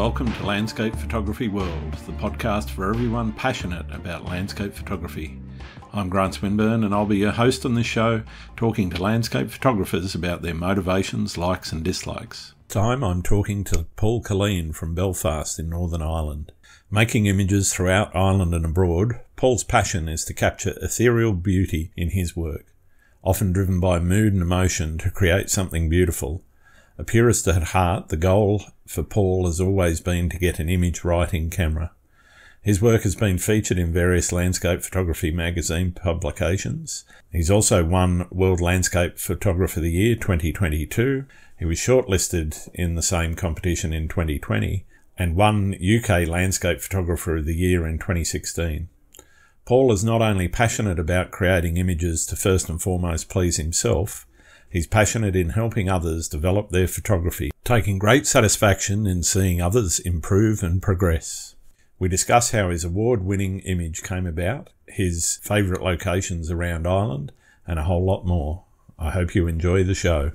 Welcome to Landscape Photography World, the podcast for everyone passionate about landscape photography. I'm Grant Swinbourne, and I'll be your host on this show, talking to landscape photographers about their motivations, likes, and dislikes. Time I'm talking to Paul Killeen from Belfast in Northern Ireland. Making images throughout Ireland and abroad, Paul's passion is to capture ethereal beauty in his work, often driven by mood and emotion to create something beautiful a purist at heart, the goal for Paul has always been to get an image right in camera. His work has been featured in various landscape photography magazine publications. He's also won World Landscape Photographer of the Year 2022. He was shortlisted in the same competition in 2020 and won UK Landscape Photographer of the Year in 2016. Paul is not only passionate about creating images to first and foremost please himself, He's passionate in helping others develop their photography, taking great satisfaction in seeing others improve and progress. We discuss how his award winning image came about, his favourite locations around Ireland, and a whole lot more. I hope you enjoy the show.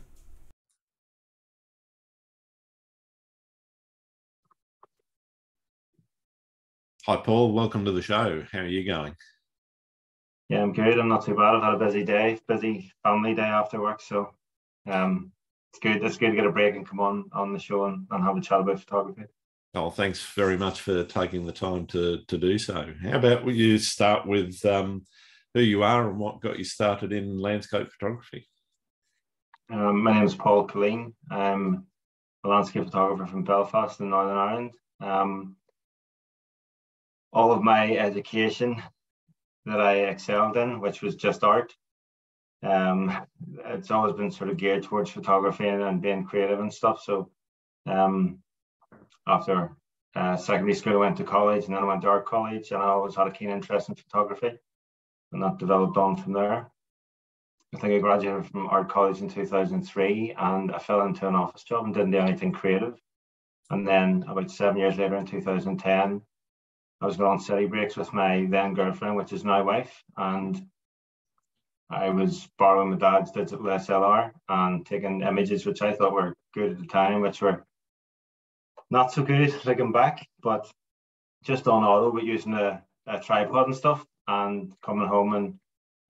Hi, Paul. Welcome to the show. How are you going? Yeah, I'm good. I'm not too bad. I've had a busy day, busy family day after work. So um, it's good. It's good to get a break and come on on the show and, and have a chat about photography. Oh, thanks very much for taking the time to to do so. How about you start with um, who you are and what got you started in landscape photography? Um, my name is Paul Killeen. I'm a landscape photographer from Belfast in Northern Ireland. Um, all of my education that I excelled in, which was just art. Um, it's always been sort of geared towards photography and, and being creative and stuff. So um, after uh, secondary school, I went to college and then I went to art college and I always had a keen interest in photography and that developed on from there. I think I graduated from art college in 2003 and I fell into an office job and didn't do anything creative. And then about seven years later in 2010, I was going on city breaks with my then girlfriend, which is now wife, and I was borrowing my dad's digital SLR and taking images which I thought were good at the time, which were not so good looking back, but just on auto, but using a, a tripod and stuff. And coming home, and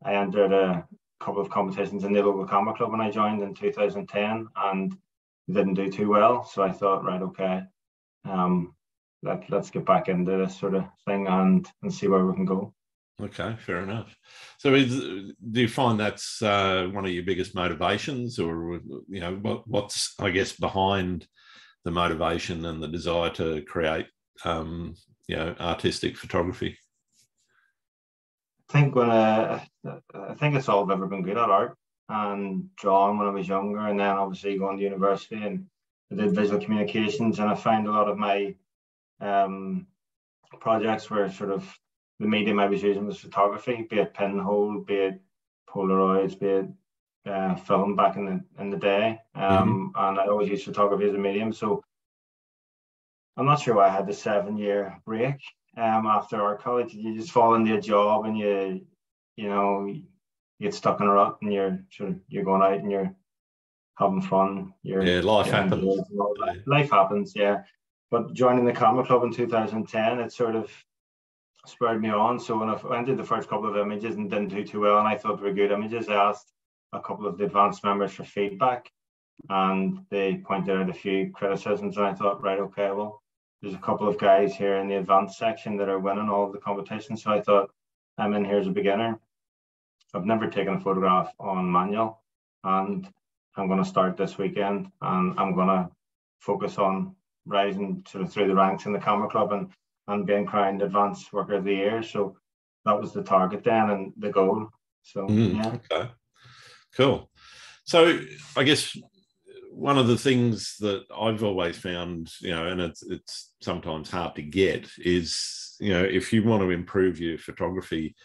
I entered a couple of competitions in the local camera club when I joined in 2010, and didn't do too well. So I thought, right, okay, um, let let's get back into this sort of thing and and see where we can go. Okay, fair enough. So, is, do you find that's uh, one of your biggest motivations, or you know, what, what's I guess behind the motivation and the desire to create, um, you know, artistic photography? I think when uh, I think it's all I've ever been good at art and drawing when I was younger, and then obviously going to university and I did visual communications, and I find a lot of my um, projects where sort of the medium I was using was photography, be it pinhole, be it Polaroids, be it uh, film back in the in the day. Um, mm-hmm. And I always used photography as a medium. So I'm not sure why I had the seven year break um, after our college. You just fall into a job and you, you know, you get stuck in a rut and you're sort of, you're going out and you're having fun. You're, yeah, life happens. Life happens, yeah. But joining the camera club in 2010, it sort of spurred me on. So when I entered the first couple of images and didn't do too well, and I thought they were good images, I asked a couple of the advanced members for feedback, and they pointed out a few criticisms. And I thought, right, okay, well, there's a couple of guys here in the advanced section that are winning all of the competitions. So I thought, I'm in here as a beginner. I've never taken a photograph on manual, and I'm going to start this weekend, and I'm going to focus on rising sort of through the ranks in the camera club and and being crowned advanced worker of the year. So that was the target then and the goal. So mm, yeah. Okay. Cool. So I guess one of the things that I've always found, you know, and it's it's sometimes hard to get, is you know, if you want to improve your photography,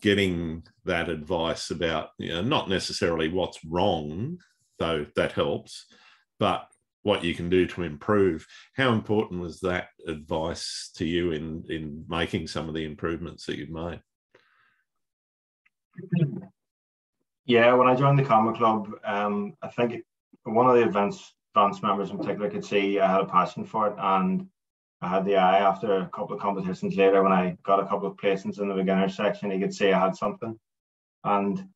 getting that advice about, you know, not necessarily what's wrong, though that helps, but what you can do to improve. How important was that advice to you in in making some of the improvements that you've made? Yeah, when I joined the camera club, um, I think one of the events advanced members in particular could see I had a passion for it and I had the eye after a couple of competitions later when I got a couple of placements in the beginner section, you could see I had something. And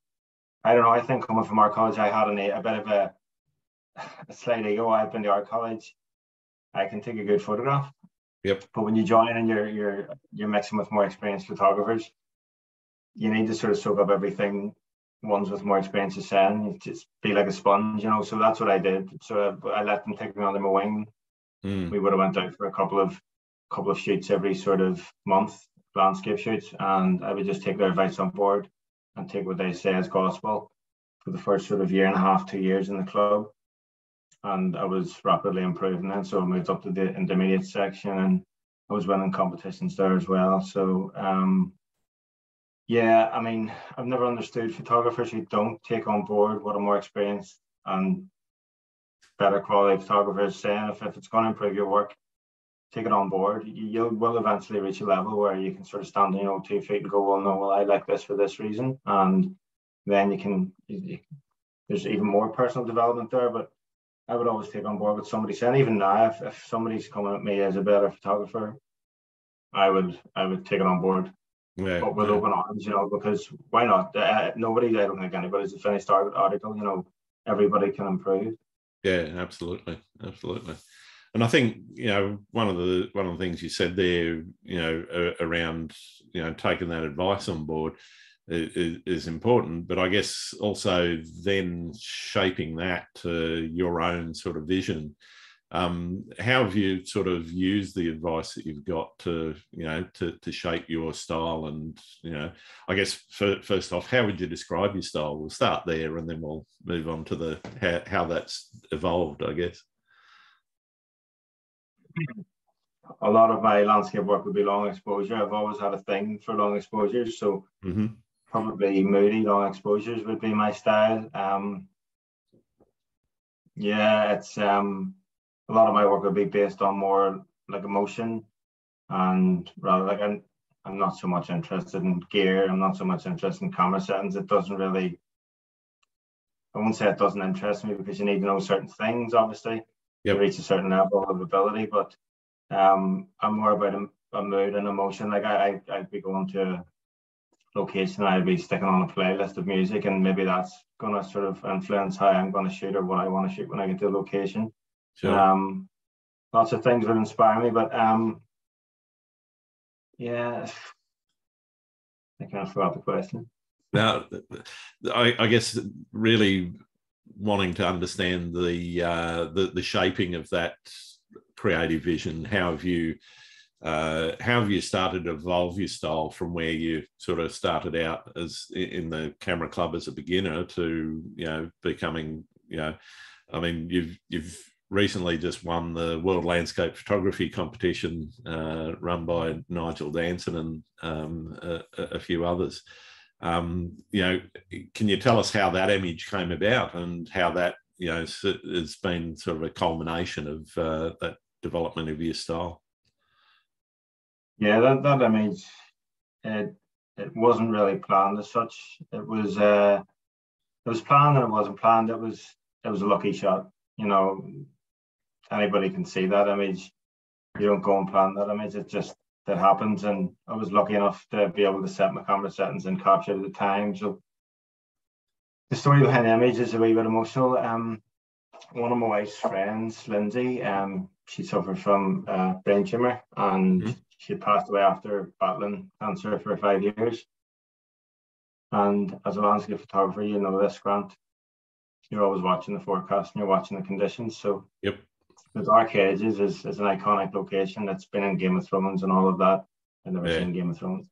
I don't know, I think coming from our college, I had an, a bit of a, a slight ego. I've been to our college. I can take a good photograph. Yep. But when you join and you're you're you're mixing with more experienced photographers, you need to sort of soak up everything ones with more experience is saying. You just be like a sponge, you know. So that's what I did. So I, I let them take me under my wing. Mm. We would have went out for a couple of couple of shoots every sort of month, landscape shoots, and I would just take their advice on board and take what they say as gospel for the first sort of year and a half, two years in the club. And I was rapidly improving then. So I moved up to the intermediate section and I was winning competitions there as well. So um, yeah, I mean, I've never understood photographers who don't take on board what a more experienced and better quality photographer is saying. If, if it's going to improve your work, take it on board. You, you will eventually reach a level where you can sort of stand on your own two feet and go, well, no, well, I like this for this reason. And then you can, you, there's even more personal development there. But I would always take on board what somebody saying. Even now, if, if somebody's coming at me as a better photographer, I would I would take it on board yeah, but with yeah. open arms, you know, because why not? Uh, nobody, I don't think anybody's a finished article. You know, everybody can improve. Yeah, absolutely, absolutely. And I think you know one of the one of the things you said there, you know, uh, around you know taking that advice on board is, is, important. But I guess also then shaping that to your own sort of vision um, how have you sort of used the advice that you've got to, you know, to, to shape your style? And, you know, I guess for, first off, how would you describe your style? We'll start there and then we'll move on to the how, how that's evolved, I guess. A lot of my landscape work would be long exposure. I've always had a thing for long exposures. So mm-hmm. Probably moody long exposures would be my style. Um, yeah, it's um, a lot of my work would be based on more like emotion and rather like I'm, I'm not so much interested in gear. I'm not so much interested in camera settings. It doesn't really, I won't say it doesn't interest me because you need to know certain things, obviously, yep. to reach a certain level of ability. But um, I'm more about a, a mood and emotion. Like I, I, I'd be going to location, I'd be sticking on a playlist of music, and maybe that's going to sort of influence how I'm going to shoot or what I want to shoot when I get to a location. Sure. Um, lots of things would inspire me, but um, yeah, I kind of forgot the question. Now, I, I guess really wanting to understand the, uh, the the shaping of that creative vision. How have you uh, how have you started to evolve your style from where you sort of started out as in the camera club as a beginner to you know becoming you know I mean you've you've recently just won the World Landscape Photography competition uh, run by Nigel Danson and um, a, a, few others. Um, you know, can you tell us how that image came about and how that you know has been sort of a culmination of uh, that development of your style? Yeah, that, that image it it wasn't really planned as such. It was uh, it was planned and it wasn't planned. It was it was a lucky shot. You know, anybody can see that image. You don't go and plan that image. It just that happens. And I was lucky enough to be able to set my camera settings and capture the time. So the story behind the image is a wee bit emotional. Um, one of my wife's friends, Lindsay, um, she suffered from uh, brain tumor and mm-hmm. She passed away after battling cancer for five years. And as a landscape photographer, you know this, Grant. You're always watching the forecast and you're watching the conditions. So yep the Dark Hedges is, is an iconic location that's been in Game of Thrones and all of that. I've never yeah. seen Game of Thrones,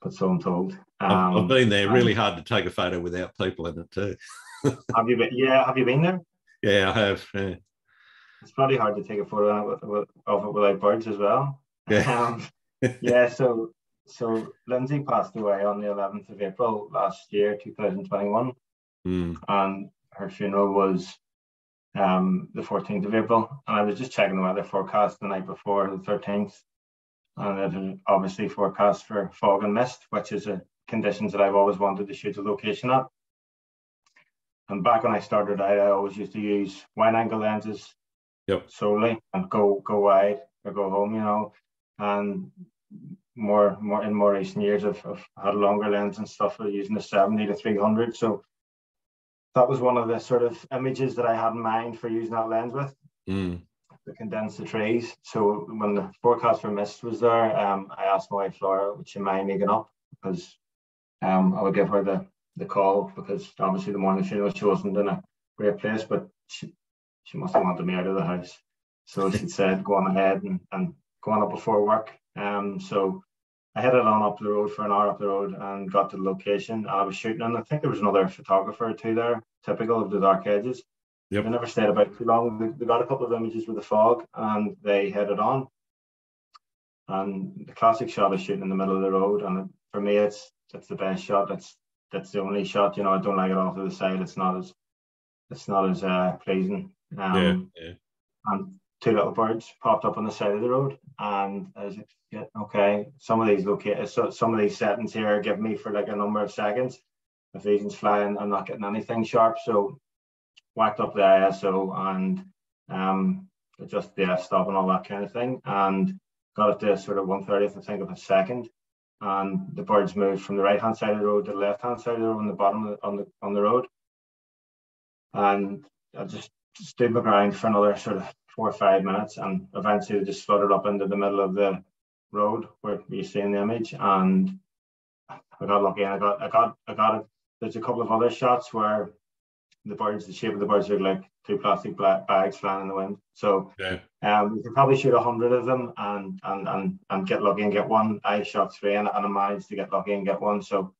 but so I'm told. Um, I've been there. Really hard to take a photo without people in it too. have you been? Yeah, have you been there? Yeah, I have. Yeah. It's probably hard to take a photo of it without birds as well. Yeah. Um, yeah. So so Lindsay passed away on the 11th of April last year, 2021, mm. and her funeral was um, the 14th of April. And I was just checking the weather forecast the night before, the 13th. And it had obviously forecast for fog and mist, which is a conditions that I've always wanted to shoot a location at. and back when I started out, I always used to use wide angle lenses yep. solely and go go wide or go home, you know. And more more in more recent years I've, I've had longer lens and stuff using the 70 to 300. So that was one of the sort of images that I had in mind for using that lens with. Mm. To condense the trees. So when the forecast for mist was there, um, I asked my wife Flora, would she mind making up? Because um, I would give her the the call because obviously the morning funeral she wasn't in a great place, but she she must have wanted me out of the house. So she said, go on ahead and, and go on up before work. Um, so I headed on up the road for an hour up the road and got to the location. I was shooting, and I think there was another photographer or two there, typical of the Dark Hedges. Yep. They never stayed about too long. They, got a couple of images with the fog, and they headed on. And the classic shot is shooting in the middle of the road, and for me, it's it's the best shot. It's that's the only shot. You know, I don't like it off to the side. It's not as it's not as uh, pleasing. Um, yeah, yeah. And two little birds popped up on the side of the road, and I was like, yeah, okay. Some of these locate, so some of these settings here give me for like a number of seconds. If these flying, I'm not getting anything sharp. So whacked up the ISO and um, adjusted the f-stop and all that kind of thing, and got it to sort of one thirtieth, I think, of a second and the birds moved from the right hand side of the road to the left hand side of the road on the bottom the, on the on the road. And I just stood my ground for another sort of four or five minutes, and eventually they just fluttered up into the middle of the road where you see in the image, and I got lucky. And I got I got I got it. There's a couple of other shots where the birds, the shape of the birds look like two plastic bags flying in the wind. So yeah. um, you could probably shoot a hundred of them and, and and and get lucky and get one. I shot three and, and I managed to get lucky and get one. So,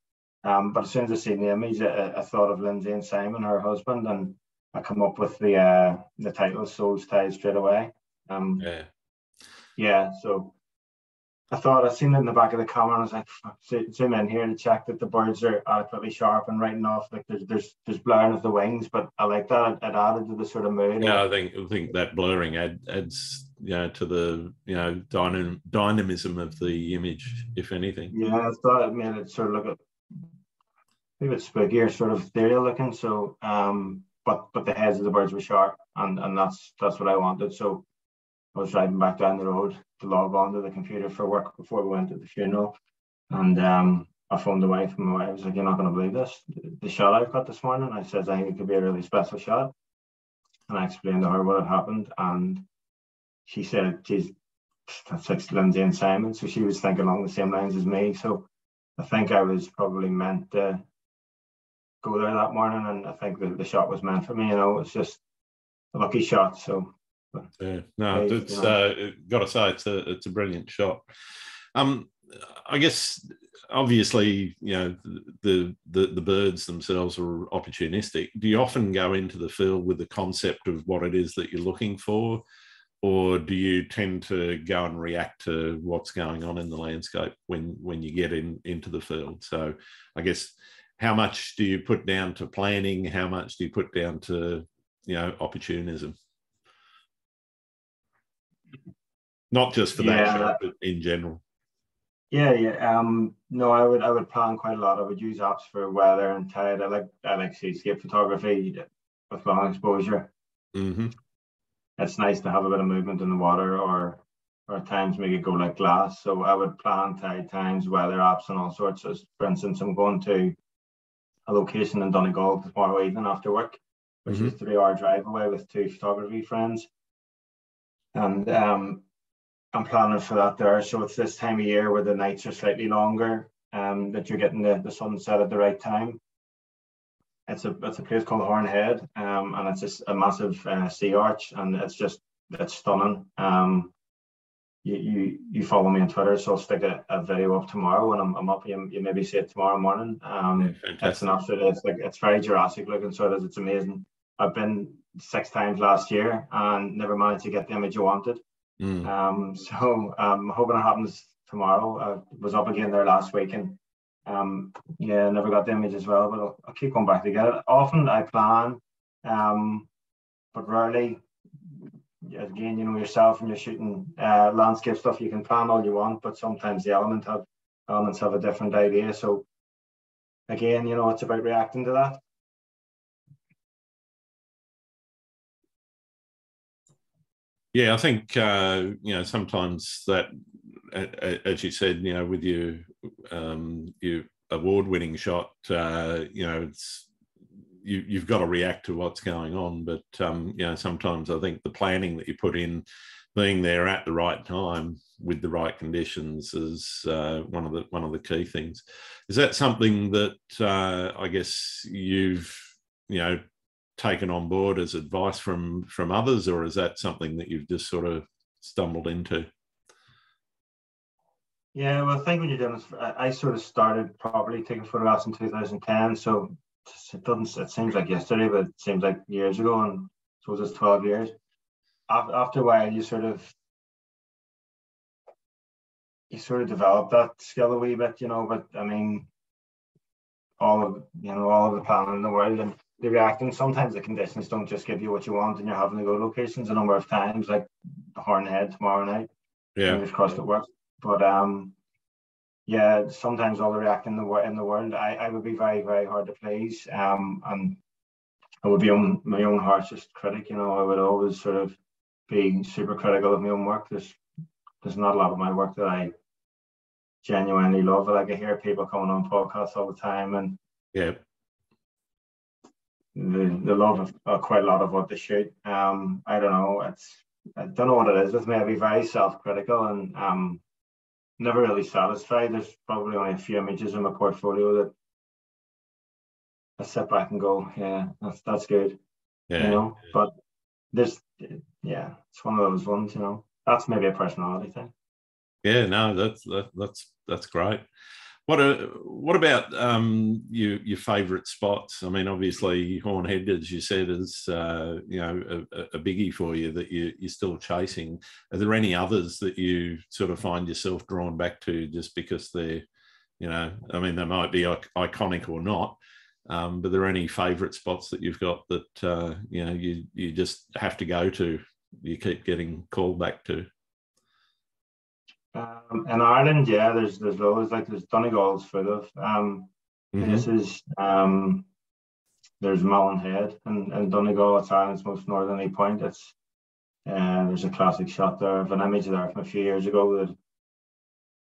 um, but as soon as I seen the image, I, I thought of Lindsay and Simon, her husband, and I come up with the uh, the title "Souls Tied" straight away. Um, yeah, yeah. So I thought I seen it in the back of the camera and I was like, zoom in here to check that the birds are adequately sharp and right enough. Like there's there's there's blurring of the wings, but I like that. It, added to the sort of mood. Yeah, I think I think that blurring add, adds you know to the you know dynam, dynamism of the image, if anything. Yeah, I thought it made it sort of look a, maybe it's spookier, sort of ethereal looking. So um, but but the heads of the birds were sharp, and and that's that's what I wanted. So I was driving back down the road to log on to the computer for work before we went to the funeral. And um, I phoned the wife and my wife was like, You're not going to believe this. The shot I've got this morning, I said, I think it could be a really special shot. And I explained to her what had happened. And she said, Geez, that's like Lindsay and Simon. So she was thinking along the same lines as me. So I think I was probably meant to go there that morning. And I think the, the shot was meant for me. You know, it's just a lucky shot. So yeah, no, it's uh, got to say it's a it's a brilliant shot. Um, I guess obviously you know the, the the birds themselves are opportunistic. Do you often go into the field with the concept of what it is that you're looking for, or do you tend to go and react to what's going on in the landscape when when you get in into the field? So, I guess how much do you put down to planning? How much do you put down to you know opportunism? Not just for that show, but in general. Yeah, yeah. Um, no, I would I would plan quite a lot. I would use apps for weather and tide. I like I like seascape photography with long exposure. Mm-hmm. It's nice to have a bit of movement in the water, or or at times make it go like glass. So I would plan tide times, weather apps, and all sorts. Of, for instance, I'm going to a location in Donegal tomorrow evening after work, which mm-hmm. is three hour drive away with two photography friends. And um, I'm planning for that there. So it's this time of year where the nights are slightly longer, um, that you're getting the, the sunset at the right time. It's a it's a place called Horn Head, um, and it's just a massive uh, sea arch, and it's just it's stunning. Um, you, you you follow me on Twitter, so I'll stick a, a video up tomorrow when I'm, I'm up. You, you maybe see it tomorrow morning. Um, yeah, it's an absolute. It's like it's very Jurassic looking, so it is. It's amazing. I've been six times last year and never managed to get the image I wanted. Mm. Um, so I'm um, hoping it happens tomorrow. I was up again there last week and um, yeah, never got the image as well, but I'll, I'll, keep going back to get it. Often I plan, um, but rarely again, you know yourself and you're shooting uh, landscape stuff, you can plan all you want, but sometimes the element have elements have a different idea. So again, you know, it's about reacting to that. Yeah, I think uh, you know sometimes that, as you said, you know, with your um, your award-winning shot, uh, you know, it's you, you've got to react to what's going on. But um, you know, sometimes I think the planning that you put in, being there at the right time with the right conditions, is uh, one of the one of the key things. Is that something that uh, I guess you've you know taken on board as advice from from others, or is that something that you've just sort of stumbled into? Yeah, well, I think when you're doing I sort of started properly taking photographs in 2010. So it doesn't. It seems like yesterday, but it seems like years ago, and so it's 12 years. After a while, you sort of you sort of develop that skill a wee bit, you know. But I mean, all of you know, all of the planning in the world and the reacting. Sometimes the conditions don't just give you what you want, and you're having to go locations a number of times, like Hornhead tomorrow night. Yeah, fingers crossed it works. But um, yeah, sometimes all the react in the, in the world, I, I would be very, very hard to please. Um, and I would be on my own harshest critic. You know, I would always sort of be super critical of my own work. There's there's not a lot of my work that I genuinely love. Like I hear people coming on podcasts all the time, and yeah, the the love of uh, quite a lot of what they shoot. Um, I don't know. It's I don't know what it is with me. I'd be very self critical and um never really satisfied. There's probably only a few images in my portfolio that I sit back and go, yeah, that's that's good. Yeah. You know, but there's yeah, it's one of those ones, you know. That's maybe a personality thing. Yeah, no, that's that, that's that's great. What a, what about um, your your favourite spots? I mean, obviously Hornhead, as you said, is uh, you know a, a, biggie for you that you you're still chasing. Are there any others that you sort of find yourself drawn back to just because they're, you know, I mean, they might be iconic or not, um, but there are there any favourite spots that you've got that uh, you know you you just have to go to? You keep getting called back to. Um, in Ireland, yeah, there's there's loads like there's Donegal's full of um, mm-hmm. places. Um, there's Malin Head and, and Donegal. It's Ireland's most northerly point. It's uh, there's a classic shot there of an image there from a few years ago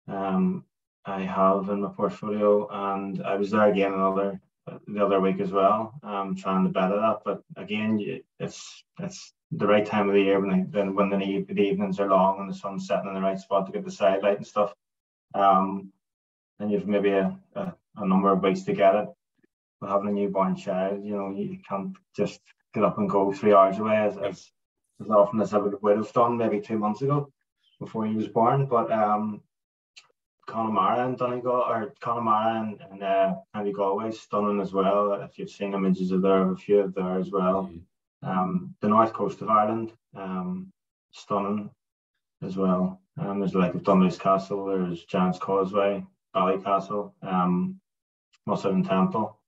that um, I have in my portfolio, and I was there again another the other week as well, um, trying to better that. But again, it's it's the right time of the year when the, when the, the evenings are long and the sun's setting in the right spot to get the side light and stuff. Um, and you've maybe a, a, a number of weeks to get it. But having a newborn child, you know, you can't just get up and go three hours away as, as, as often as I would, have done maybe two months ago before he was born. But um, Connemara and Donegal, or Connemara and, and uh, County Galway, stunning as well. If you've seen images of there, a few of there as well. Mm-hmm. Um, the north coast of Ireland, um, stunning as well. Um, there's like Dunluce Castle, there's Giant's Causeway, Ballycastle, um, Mussenden Temple,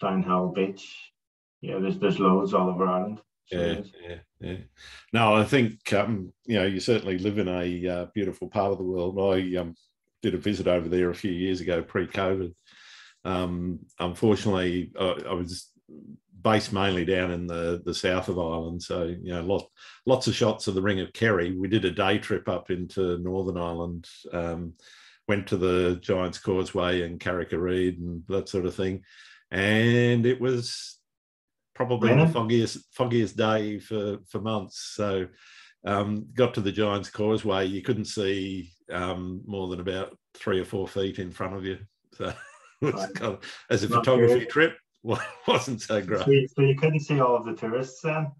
Downhill Beach. Yeah, there's there's loads all over Ireland. So yeah, yeah, yeah. No, I think um, you know you certainly live in a uh, beautiful part of the world. I um, did a visit over there a few years ago, pre-COVID. Um, unfortunately, I, I was based mainly down in the, the south of Ireland. So, you know, lot, lots of shots of the Ring of Kerry. We did a day trip up into Northern Ireland, um, went to the Giant's Causeway and Carrick-a-Rede and that sort of thing. And it was probably the foggiest, foggiest day for, for months. So, um, got to the Giant's Causeway, you couldn't see um, more than about three or four feet in front of you. So, it was kind of, as a Not photography good. trip, wasn't so great. So you, so you couldn't see all of the tourists then?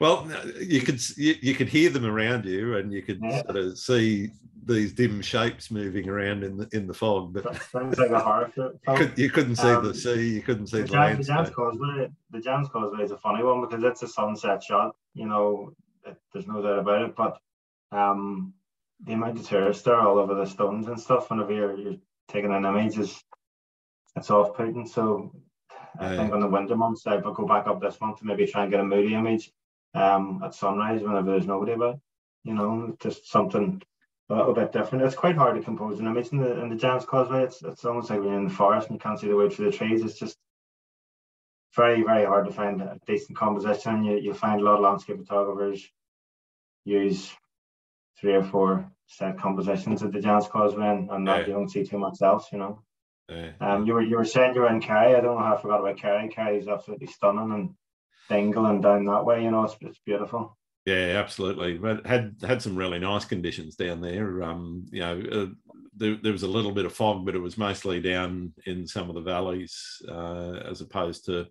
well, you could you, you, could hear them around you, and you could yeah. sort of see these dim shapes moving around in the in the fog. But sounds like a horror film. You, could, not see um, the sea. You couldn't see the, the, Jam, the Causeway. The Giant's Causeway is a funny one because it's a sunset shot. You know, it, there's no doubt about it. But um, the amount of tourists there all over the stones and stuff, whenever you're, you're taking an image, is it's off-putting. So I think on the winter months, I will go back up this month to maybe try and get a moody image um, at sunrise whenever there's nobody about. You know, just something a little bit different. It's quite hard to compose an image in the in the Giant's Causeway. It's it's almost like when you're in the forest and you can't see the way through the trees. It's just very very hard to find a decent composition. You you find a lot of landscape photographers use three or four set compositions at the Giants Causeway and, and yeah. you don't see too much else, you know. Yeah. Um, you were you were saying you were in Kerry. I don't know how I forgot about Kerry. Kerry's absolutely stunning and Dingle and down that way. You know, it's, it's beautiful. Yeah, absolutely. But had had some really nice conditions down there. Um, you know, uh, there, there was a little bit of fog, but it was mostly down in some of the valleys, uh, as opposed to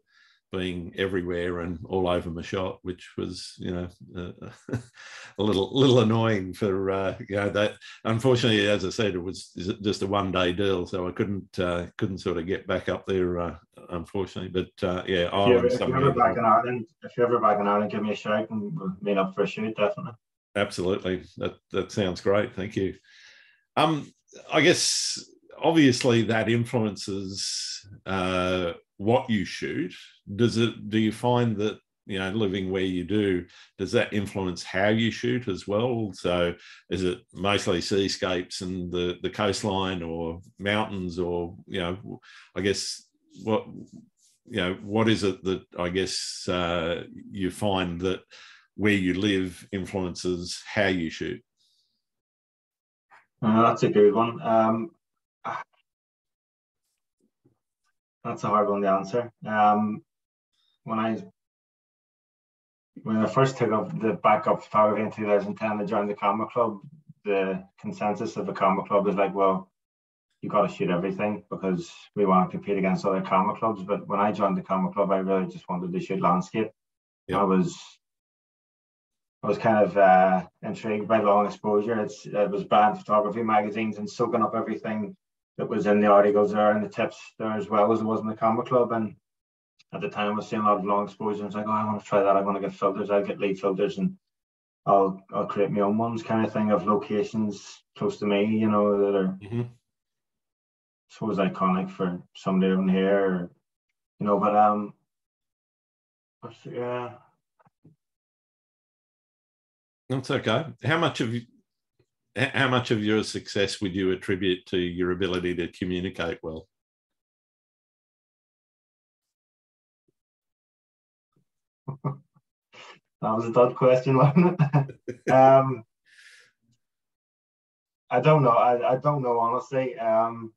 being everywhere and all over my shot, which was you know uh, a little little annoying for uh, you know that. Unfortunately, as I said, it was just a one day deal, so I couldn't uh, couldn't sort of get back up there. Uh, unfortunately, but uh, yeah, if, if you're ever back in Ireland, if you're ever back in Ireland, give me a shout and we'll meet up for a shoot, definitely. Absolutely, that that sounds great. Thank you. Um, I guess obviously that influences uh, what you shoot does it do you find that you know living where you do does that influence how you shoot as well? So is it mostly seascapes and the the coastline or mountains or you know i guess what you know what is it that i guess uh, you find that where you live influences how you shoot? Uh, that's a good one. Um, that's a hard one to answer. Um, when I when I first took up the backup photography in 2010, I joined the camera club. The consensus of the camera club is like, well, you got to shoot everything because we want to compete against other camera clubs. But when I joined the camera club, I really just wanted to shoot landscape. I was I was kind of uh, intrigued by long exposure. It's it was brand photography magazines and soaking up everything that was in the articles there and the tips there as well as it was in the camera club. And at the time, I was seeing a lot of long exposure. I was like, oh, I want to try that. I want to get filters. I'll get Lee filters and I'll I'll create my own ones, kind of thing, of locations close to me, you know, that are mm-hmm. I suppose iconic for somebody over here, or, you know. But um, yeah. That's okay. How much of how much of your success would you attribute to your ability to communicate well? that was a dud question, um, I don't know. I, I don't know honestly. Um,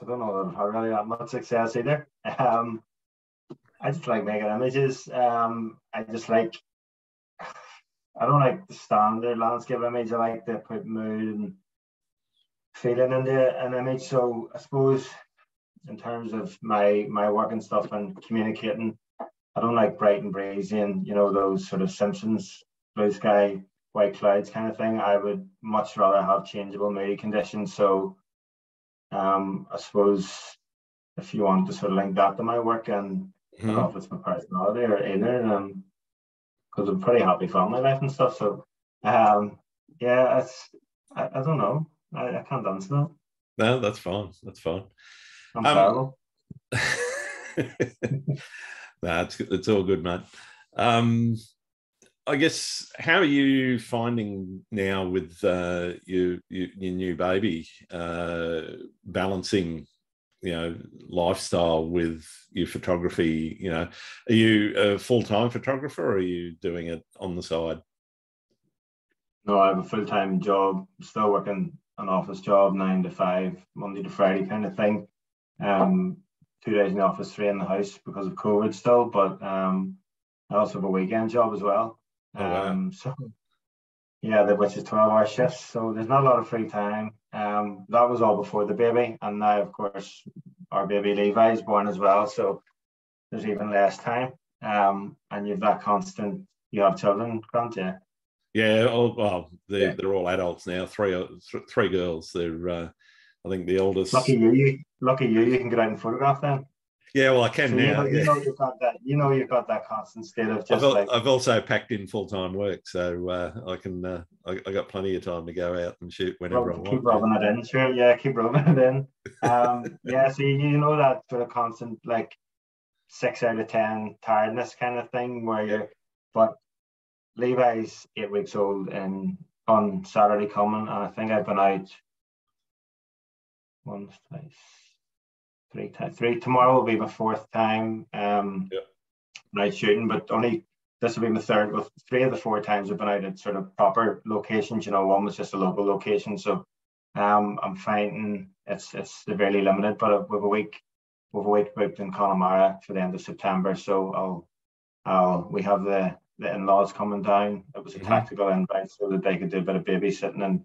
I don't know if I really had much success either. Um, I just like making images. Um, I just like I don't like the standard landscape image. I like to put mood and feeling into an image. So I suppose in terms of my my work and stuff and communicating, I don't like bright and breezy and you know those sort of Simpsons blue sky white clouds kind of thing. I would much rather have changeable mood conditions. So um, I suppose if you want to sort of link that to my work and mm-hmm. I don't know if it's my personality or either, um, because I'm pretty happy family life and stuff. So, um, yeah, it's I, I don't know. I, I can't answer that. No, that's fine. That's fine. I'm um, nah, it's, it's all good, mate. Um, I guess how are you finding now with uh, your, your, your new baby uh, balancing you know lifestyle with your photography you know. Are you a full-time photographer or are you doing it on the side? No i have a full-time job still working an office job nine to five monday to friday kind of thing. Um two days in the office three in the house because of covid still but um i also have a weekend job as well. Oh, wow. um so yeah which is 12 hour shifts so there's not a lot of free time um, that was all before the baby, and now, of course, our baby Levi is born as well. So there's even less time, um, and you've that constant. You have children, can't you? Yeah, oh, well, they're, yeah. they're all adults now. Three, th- three girls. They're, uh, I think, the oldest. Lucky you, lucky you. You can get out and photograph them. Yeah, well, I can so now. You know, yeah. you know, you've got that. You know, you've got that constant state of just I've, like. I've also packed in full time work, so uh, I can. Uh, I, I, got plenty of time to go out and shoot whenever I want. Keep rubbing it in, sure. Yeah, keep rubbing it in. Um, yeah, so you, you know that sort of constant like six out of ten tiredness kind of thing where you're. But Levi's eight weeks old and on Saturday coming, and I think I've been out once, twice three times. Three tomorrow will be my fourth time um, yeah. night shooting, but only this will be my third. With three of the four times I've been out at sort of proper locations. You know, one was just a local location, so um, I'm finding it's it's severely limited. But we've a week, we've a week booked in Connemara for the end of September. So I'll, I'll we have the the in-laws coming down. It was a mm-hmm. tactical invite so that they could do a bit of babysitting and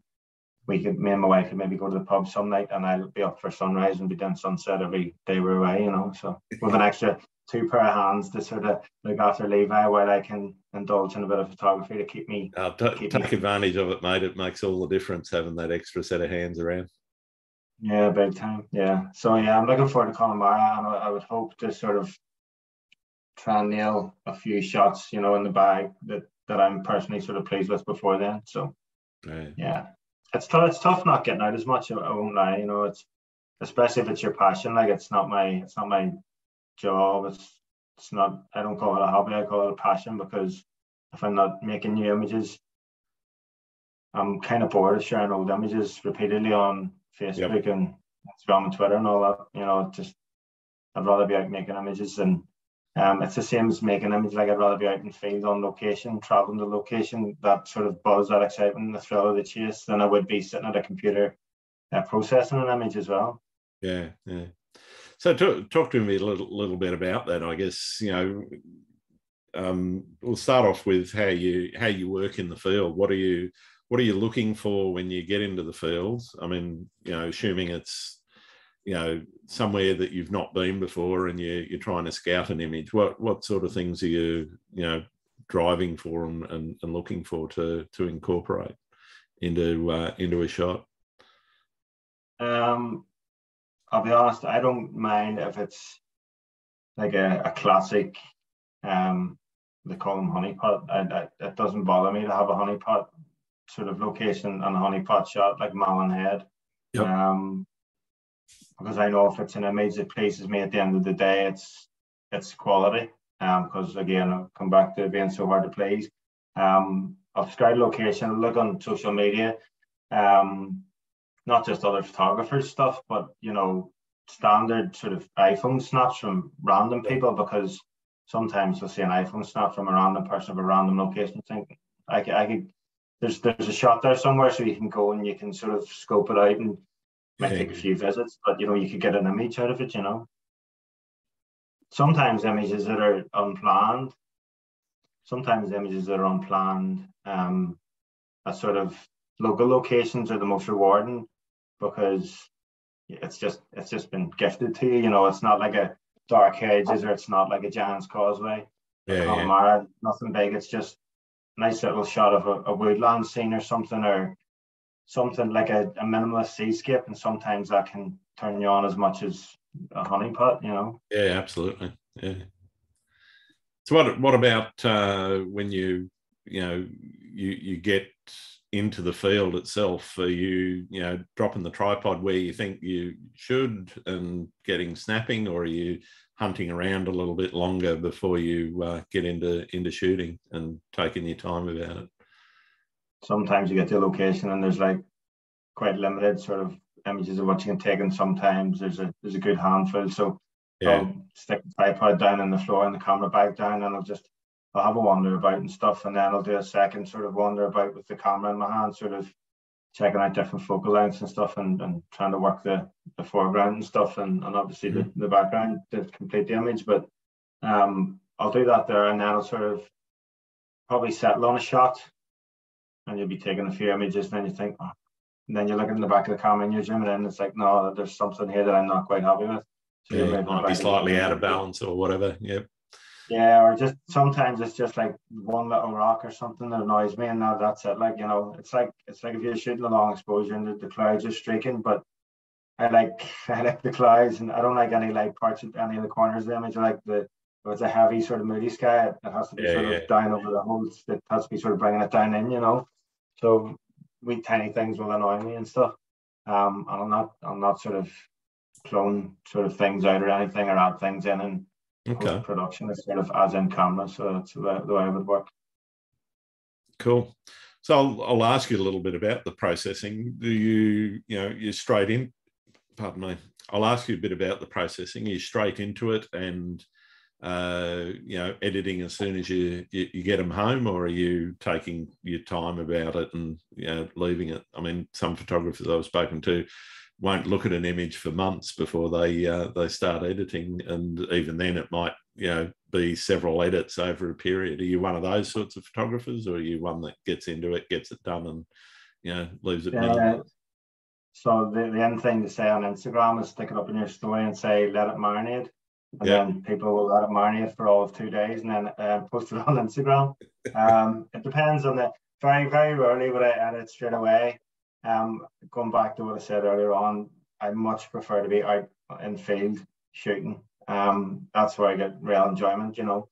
we could, me and my wife could maybe go to the pub some night and I'll be up for sunrise and be down sunset every day we're away, you know. So with an extra two pair of hands to sort of look after Levi while I can indulge in a bit of photography to keep me. Uh, t- keep take me. advantage of it, mate. It makes all the difference having that extra set of hands around. Yeah, big time. Yeah. So yeah, I'm looking forward to Connemara and I would hope to sort of try and nail a few shots, you know, in the bag that that I'm personally sort of pleased with before then. So right. yeah, it's tough. It's tough not getting out as much. I won't lie. You know, it's especially if it's your passion. Like it's not my it's not my job. It's it's not. I don't call it a hobby. I call it a passion because if I'm not making new images, I'm kind of bored of sharing old images repeatedly on Facebook yep. and Instagram and Twitter and all that. You know, just I'd rather be out making images and um, it's the same as making images. Like I'd rather be out in field on location, traveling to location, that sort of buzz, that excitement, the thrill of the chase, than I would be sitting at a computer uh, processing an image as well. Yeah, yeah. So talk, talk to me a little, little bit about that. I guess you know, um, we'll start off with how you how you work in the field. What are you what are you looking for when you get into the field? I mean, you know, assuming it's you know somewhere that you've not been before and you, you're trying to scout an image what what sort of things are you you know driving for and, and, and looking for to to incorporate into uh, into a shot? Um i'll be honest i don't mind if it's like a, a classic um they call them honeypot. I, I, it doesn't bother me to have a honeypot sort of location and a honeypot shot like Malin Head yep. um because I know if it's an image that pleases me at the end of the day, it's it's quality. Um, because again, I'll come back to being so hard to please. Um, I've location, look on social media, um, not just other photographers stuff, but you know, standard sort of iPhone snaps from random people because sometimes you'll see an iPhone snap from a random person of a random location. Think I, I could, there's there's a shot there somewhere, so you can go and you can sort of scope it out and might take a few visits, but you know, you could get an image out of it, you know. Sometimes images that are unplanned, sometimes images that are unplanned, um, a sort of local locations are the most rewarding because it's just it's just been gifted to you. You know, it's not like a dark hedges or it's not like a Giant's Causeway. Yeah, yeah. nothing big. It's just nice little shot of a, a woodland scene or something, or something like a, a minimalist seascape, and sometimes that can turn you on as much as a honeypot, you know. Yeah, absolutely. Yeah. So what what about uh, when you you know you you get into the field itself? Are you you know dropping the tripod where you think you should and getting snapping, or are you hunting around a little bit longer before you uh, get into into shooting and taking your time about it? Sometimes you get to a location and there's like quite limited sort of images of what you can take, and sometimes there's a there's a good handful. So yeah. I'll stick the tripod down on the floor and the camera bag down, and I'll just I'll have a wander about and stuff, and then I'll do a second sort of wander about with the camera in my hand, sort of checking out different focal lengths and stuff, and, and trying to work the, the foreground and stuff, and, and obviously mm-hmm. the, the background to complete the image. But um, I'll do that there, and then I'll sort of probably settle on a shot and you'll be taking a few images, and then you think, oh. and then you look in the back of the camera and you're zooming in, it's like, no, there's something here that I'm not quite happy with. So yeah, might be slightly out of balance or whatever. Yep. Yeah, or just sometimes it's just like one little rock or something that annoys me, and now that's it. Like you know, it's like it's like if you're shooting a long exposure and the, the clouds are streaking, but I like I like the clouds, and I don't like any light parts of any of the corners of the image. I like the if it's a heavy sort of moody sky, it has to be yeah, sort yeah. of down over the holes. It has to be sort of bringing it down in, you know. So we tiny things will annoy me and stuff. Um, and I'll not I'll not sort of clone sort of things out or anything or add things in and okay. production. It's sort of as in camera, so that's the, the way it would work. Cool. So I'll, I'll ask you a little bit about the processing. Do you, you know, you're straight in, pardon me, I'll ask you a bit about the processing. You're straight into it and uh, you know, editing as soon as you, you, you get them home, or are you taking your time about it and you know leaving it? I mean, some photographers I've spoken to won't look at an image for months before they uh, they start editing, and even then it might you know be several edits over a period. Are you one of those sorts of photographers, or are you one that gets into it, gets it done, and you know leaves it? Yeah. So the, the end thing to say on Instagram is stick it up in your story and say let it marinate and yeah. then people will it marinate for all of two days and then uh, post it on Instagram. Um, it depends on the very very rarely would I edit straight away. Um, going back to what I said earlier on, I much prefer to be out in field shooting. Um, that's where I get real enjoyment. You know,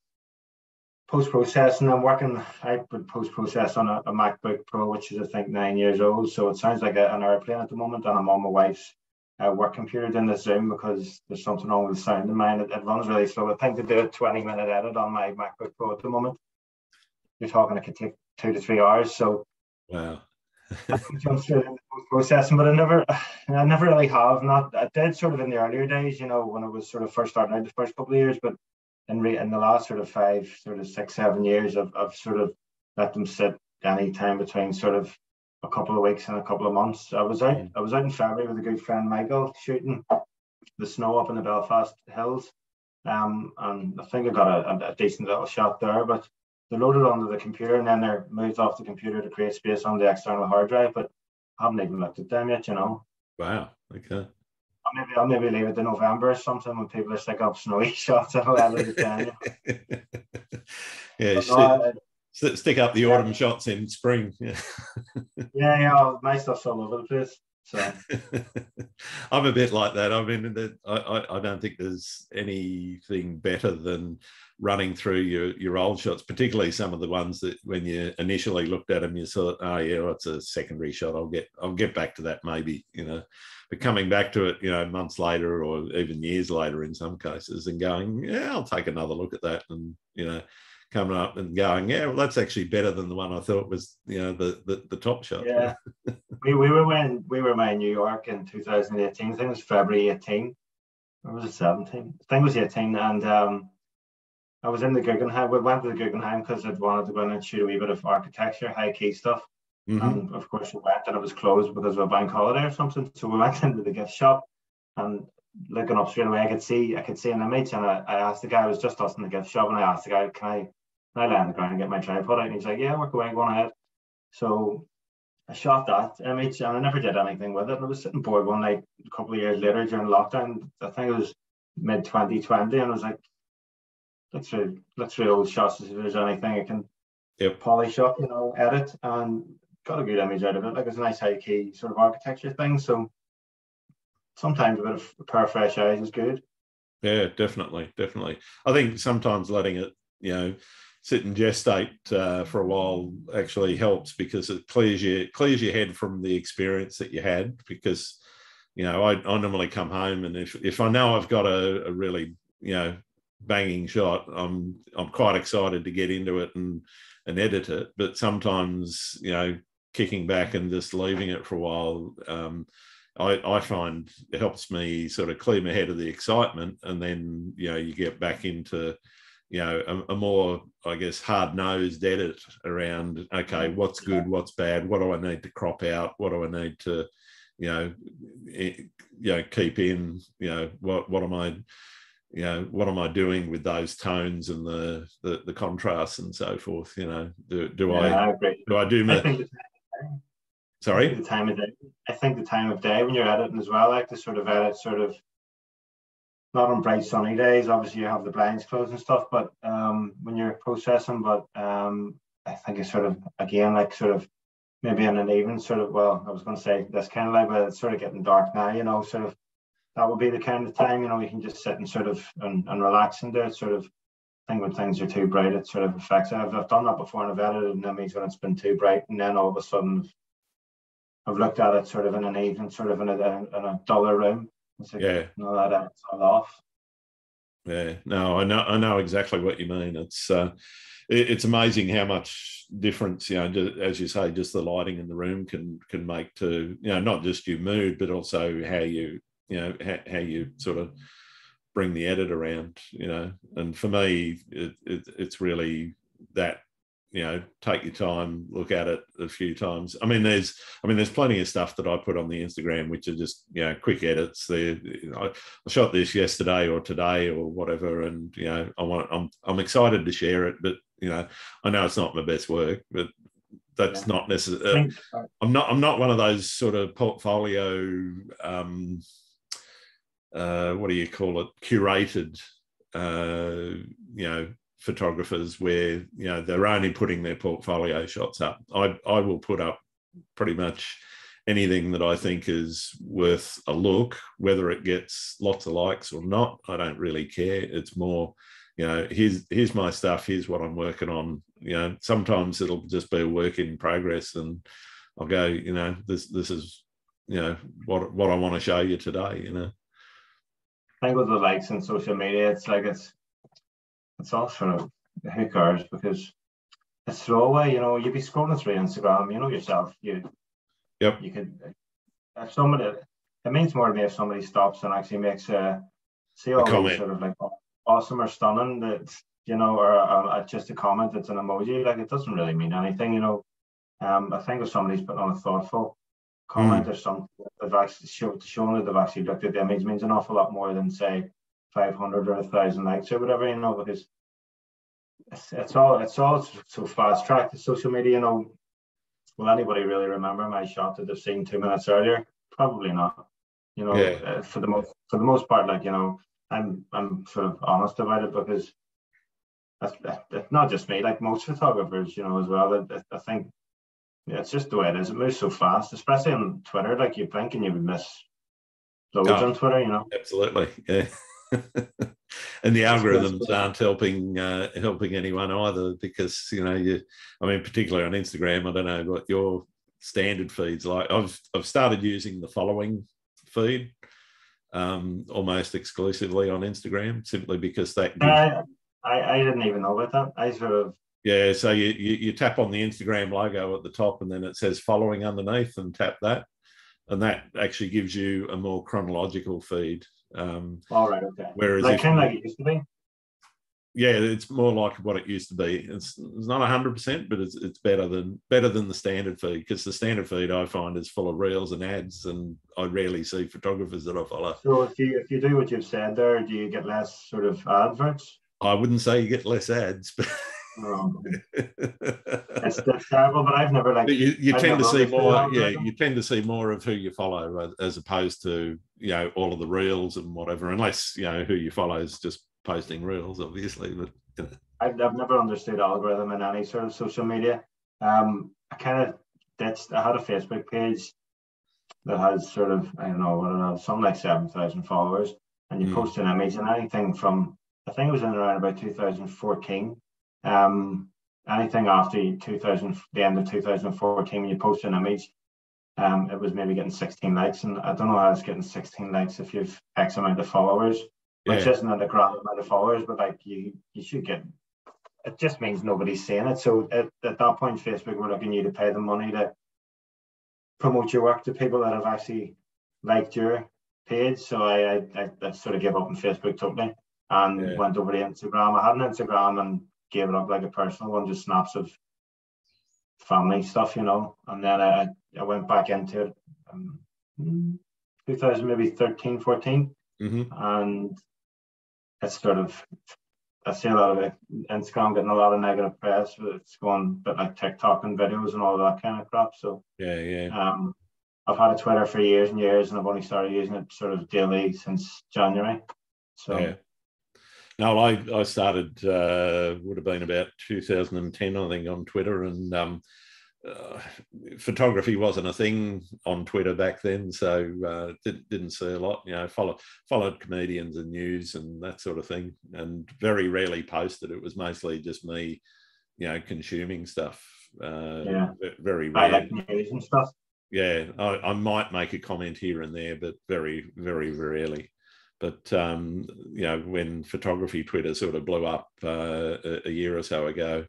post processing. I'm working. I put post process on a, a, MacBook Pro, which is I think nine years old. So it sounds like a, an airplane at the moment, and I'm on my wife's uh, work computer than the Zoom because there's something wrong with the sound in mine. It, it, runs really slow. I think to do a 20 minute edit on my MacBook Pro at the moment, you're talking it could take two to three hours. So wow. straight into processing, but I never, I never really have. Not I did sort of in the earlier days, you know, when I was sort of first starting out the first couple of years, but in re, in the last sort of five, sort of six, seven years, I've, I've sort of let them sit any time between sort of a couple of weeks and a couple of months. I was out. I was out in February with a good friend Michael shooting the snow up in the Belfast hills, um, and I think I got a, a, decent little shot there. But they're loaded onto the computer and then they're moved off the computer to create space on the external hard drive. But I haven't even looked at them yet. You know. Wow. Okay. I'll maybe I'll maybe leave it to November or something when people are sick of snowy shots. I'll edit it down. yeah. No, stick up the autumn shots in spring. Yeah, yeah, yeah oh, my stuff's all over the place. So I'm a bit like that. I mean, I, I don't think there's anything better than running through your, your old shots, particularly some of the ones that when you initially looked at them, you thought, oh yeah, well, it's a secondary shot. I'll get I'll get back to that maybe, you know. But coming back to it, you know, months later or even years later in some cases, and going, yeah, I'll take another look at that, and you know, coming up and going, yeah, well, that's actually better than the one I thought was, you know, the the, the top shot. Yeah, we, we were when we were in New York in 2018. I think it was February 18, or was it 17? I think it was 18, and um, I was in the Guggenheim. We went to the Guggenheim because I'd wanted to go in and shoot a wee bit of architecture, high key stuff. Mm-hmm. And of course, we went and it was closed because of a bank holiday or something. So we went into the gift shop and looking up straight away, I could see I could see an image, and I, I asked the guy. I was just us in the gift shop, and I asked the guy, "Can I can I lay on the ground and get my tripod out?" And he's like, "Yeah, work away, go on ahead." So I shot that image, and I never did anything with it. And I was sitting bored one night, a couple of years later during lockdown. I think it was mid 2020, and I was like, "Let's through let's through old shots if there's anything I can yep. polish up, you know, edit." And got a good image out of it. Like it's a nice high key sort of architecture thing. So sometimes a bit of a pair of fresh eyes is good. Yeah, definitely, definitely. I think sometimes letting it, you know, sit and gestate uh, for a while actually helps because it clears your clears your head from the experience that you had. Because you know, I, I normally come home and if if I know I've got a, a really you know banging shot, I'm I'm quite excited to get into it and and edit it. But sometimes you know, kicking back and just leaving it for a while. Um, I, I find it helps me sort of clear my head of the excitement, and then you know you get back into you know a, a more I guess hard nosed edit around okay what's good what's bad what do I need to crop out what do I need to you know you know keep in you know what what am I you know what am I doing with those tones and the the, the contrasts and so forth you know do, do yeah, I, I do I do my Sorry. The time of day. I think the time of day when you're editing as well, I like to sort of edit sort of not on bright sunny days. Obviously, you have the blinds closed and stuff, but um, when you're processing, but um, I think it's sort of again like sort of maybe in an evening sort of. Well, I was going to say that's kind of like, but it's sort of getting dark now. You know, sort of that would be the kind of time you know you can just sit and sort of and, and relax and do it. Sort of I think when things are too bright, it sort of affects. I've, I've done that before and I've edited, that means when it's been too bright, and then all of a sudden I've looked at it sort of in an evening, sort of in a, in a duller room. Like, yeah. No, that it's all off. Yeah, no, I know, I know exactly what you mean. It's, uh, it, it's amazing how much difference, you know, as you say, just the lighting in the room can can make to, you know, not just your mood, but also how you, you know, how, how you sort of bring the edit around, you know. And for me, it, it, it's really that you know take your time look at it a few times. I mean there's i mean there's plenty of stuff that i put on the instagram which are just you know quick edits. There you know, i shot this yesterday or today or whatever and you know i want i'm i'm excited to share it but you know i know it's not my best work but that's yeah. not necessary uh, i'm not i'm not one of those sort of portfolio um uh what do you call it curated uh you know photographers where you know they're only putting their portfolio shots up. I I will put up pretty much anything that I think is worth a look, whether it gets lots of likes or not. I don't really care. It's more, you know, here's here's my stuff. Here's what I'm working on. You know, sometimes it'll just be a work in progress, and I'll go, you know, this this is, you know, what what I want to show you today. You know. I think with the likes on social media, it's like it's it's all sort of who cares because it's throwaway. You know, you'd be scrolling through Instagram. You know yourself. You, yep. You could if somebody. It means more to me if somebody stops and actually makes a see all sort of like awesome or stunning that you know, or uh, just a comment that's an emoji. Like it doesn't really mean anything. You know, um, I think if somebody's putting on a thoughtful comment mm. or something, they've actually shown, shown that they've actually looked at the image means an awful lot more than say 500 or a thousand likes or whatever, you know, because it's, it's all it's all so fast tracked to social media, you know. Will anybody really remember my shot that they've seen two minutes earlier? Probably not. You know, yeah. uh, for the most for the most part, like you know, I'm I'm sort of honest about it because that's, that's not just me. Like most photographers, you know, as well. I, I think yeah, it's just the way it is. It moves so fast, especially on Twitter. Like you blink and you would miss loads oh, on Twitter. You know, absolutely. Yeah. and the algorithms aren't helping uh, helping anyone either because you know you I mean particularly on Instagram I don't know what your standard feeds like. I've I've started using the following feed um, almost exclusively on Instagram simply because that gives, uh, I, I didn't even know about that. I sort of yeah so you, you you tap on the Instagram logo at the top and then it says following underneath and tap that. And that actually gives you a more chronological feed um, All right. Okay. Whereas like kind of like it used to be. Yeah, it's more like what it used to be. It's, it's not hundred percent, but it's it's better than better than the standard feed because the standard feed I find is full of reels and ads, and I rarely see photographers that I follow. So if you if you do what you've said there, do you get less sort of adverts? I wouldn't say you get less ads, but. It's, terrible, but I've never like. You, you tend to see more, yeah. You tend to see more of who you follow as opposed to you know all of the reels and whatever, unless you know who you follow is just posting reels, obviously. But you know. I've, I've never understood algorithm in any sort of social media. Um, I kind of that's I had a Facebook page that has sort of I don't know what I know something like seven thousand followers, and you mm. post an image and anything from I think it was in around about 2014 um, anything after 2000, the end of 2014, when you post an image, um, it was maybe getting 16 likes. And I don't know how it's getting 16 likes if you've X amount of followers, yeah. which isn't a grand amount of followers, but like you, you should get. It just means nobody's seeing it. So at, at that point, Facebook were looking you to pay the money to promote your work to people that have actually liked your page. So I, I, I sort of gave up on Facebook totally and yeah. went over to Instagram. I had an Instagram and gave it up like a personal one, just snaps of family stuff, you know. And then I, I went back into it um, 2000, maybe 13, 14. Mm-hmm. And it's sort of, I see a lot of it, Instagram getting a lot of negative press. It's going a bit like TikTok and videos and all that kind of crap. So, yeah, yeah. Um, I've had a Twitter for years and years, and I've only started using it sort of daily since January. So, yeah. No, I, I started, uh, would have been about 2010, I think, on Twitter. And um, uh, photography wasn't a thing on Twitter back then. So uh, did, didn't see a lot, you know, follow, followed comedians and news and that sort of thing. And very rarely posted. It was mostly just me, you know, consuming stuff. Uh, yeah. Very rare. Like stuff. Yeah, I, I might make a comment here and there, but very, very rarely. But um, you know, when photography Twitter sort of blew up uh, a, a, year or so ago,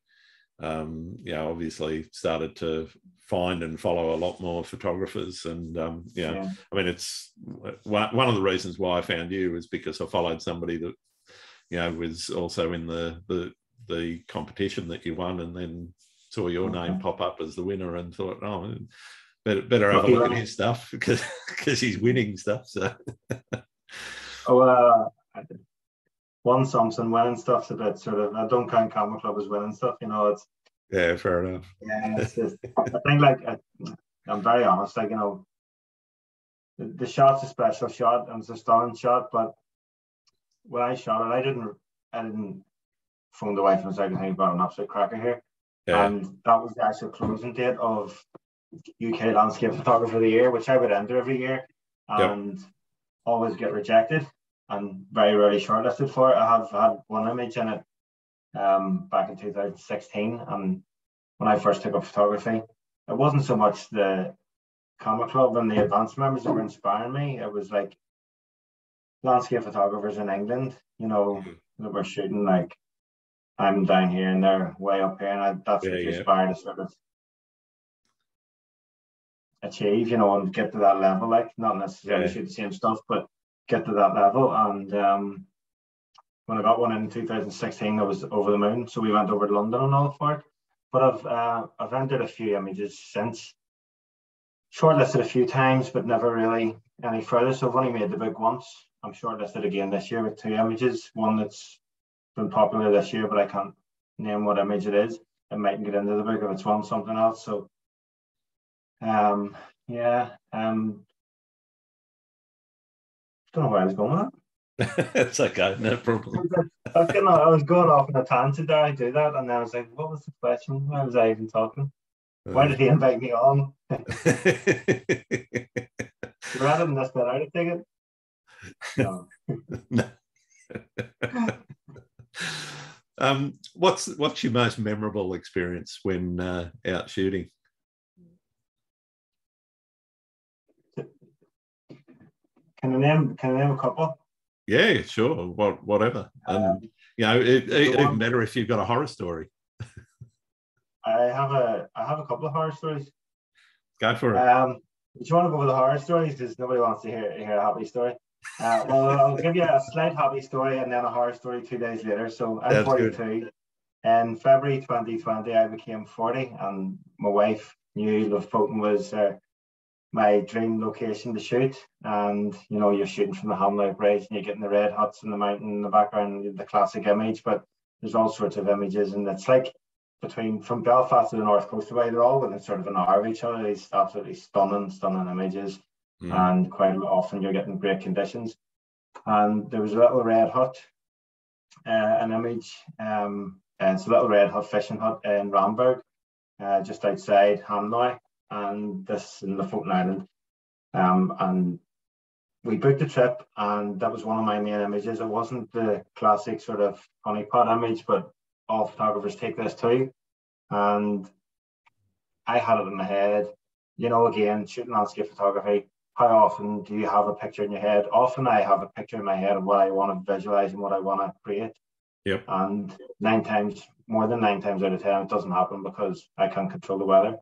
um, you know, obviously started to find and follow a lot more photographers. And um, yeah, yeah, I mean, it's one of the reasons why I found you was because I followed somebody that you know was also in the the the competition that you won, and then saw your okay. name pop up as the winner, and thought, oh, better better have a look at his stuff because because he's winning stuff. So. oh, uh, won something, winning stuff's a bit sort of. I don't count Camera Club as winning stuff. You know, it's yeah, fair enough. Yeah, it's just, I think like I, am very honest. Like you know, the, the shot's a special shot and it's a stunning shot, but when I shot it, I didn't, I didn't phone the wife and say, "I think about an absolute cracker here," yeah. and that was the actual closing date of UK Landscape Photographer of the Year, which I would enter every year, and yep. always get rejected and very rarely shortlisted for it. I have had one image in it um, back in 2016. And when I first took up photography, it wasn't so much the Camera Club and the advanced members that were inspiring me. It was like landscape photographers in England, you know, mm-hmm. that were shooting like I'm down here and they're way up here. And I, that's yeah, what yeah. inspired to sort of achieve, you know, and get to that level. Like, not necessarily yeah. shoot the same stuff, but get to that level. And um, when I got one in 2016, I was over the moon. So we went over to London and all for it. But I've uh, I've entered a few images since, shortlisted a few times, but never really any further. So I've only made the book once. I'm shortlisted again this year with two images. One that's been popular this year, but I can't name what image it is. It mightn't get into the book if it's won something else. So, um, yeah, um, don't know where I was going with that. it's okay, no problem. I was, getting, I was going off in a tangent there. I do that, and then I was like, "What was the question? Why was I even talking? Why did he invite me on?" Rather than this bit out, I take it. No. no. um, what's what's your most memorable experience when uh, out shooting? Can I name Can I name a couple? Yeah, sure. What, whatever. And um, you know, it, it, even better if you've got a horror story. I have a I have a couple of horror stories. Go for it. Um, do you want to go with the horror stories? Because nobody wants to hear hear a happy story. Uh, well, I'll give you a slight happy story and then a horror story two days later. So I'm That's 42. Good. In February 2020, I became 40, and my wife knew Lofoten was uh, my dream location to shoot. And you know, you're shooting from the Hamnøy Bridge and you're getting the red huts and the mountain in the background, the classic image. But there's all sorts of images, and it's like between from Belfast to the north coast away, they're all within sort of an hour of each other. These absolutely stunning, stunning images, mm. and quite often you're getting great conditions. And there was a little red hut, uh, an image. Um, and it's a little red hut fishing hut in Ramberg, uh, just outside Hamnøy and this in Lofoten Island. Um, and we booked a trip, and that was one of my main images. It wasn't the classic sort of honeypot image, but all photographers take this too. And I had it in my head, you know, again, shooting landscape photography. How often do you have a picture in your head? Often I have a picture in my head of what I want to visualize and what I want to create. Yep. And nine times, more than nine times out of 10, it doesn't happen because I can't control the weather.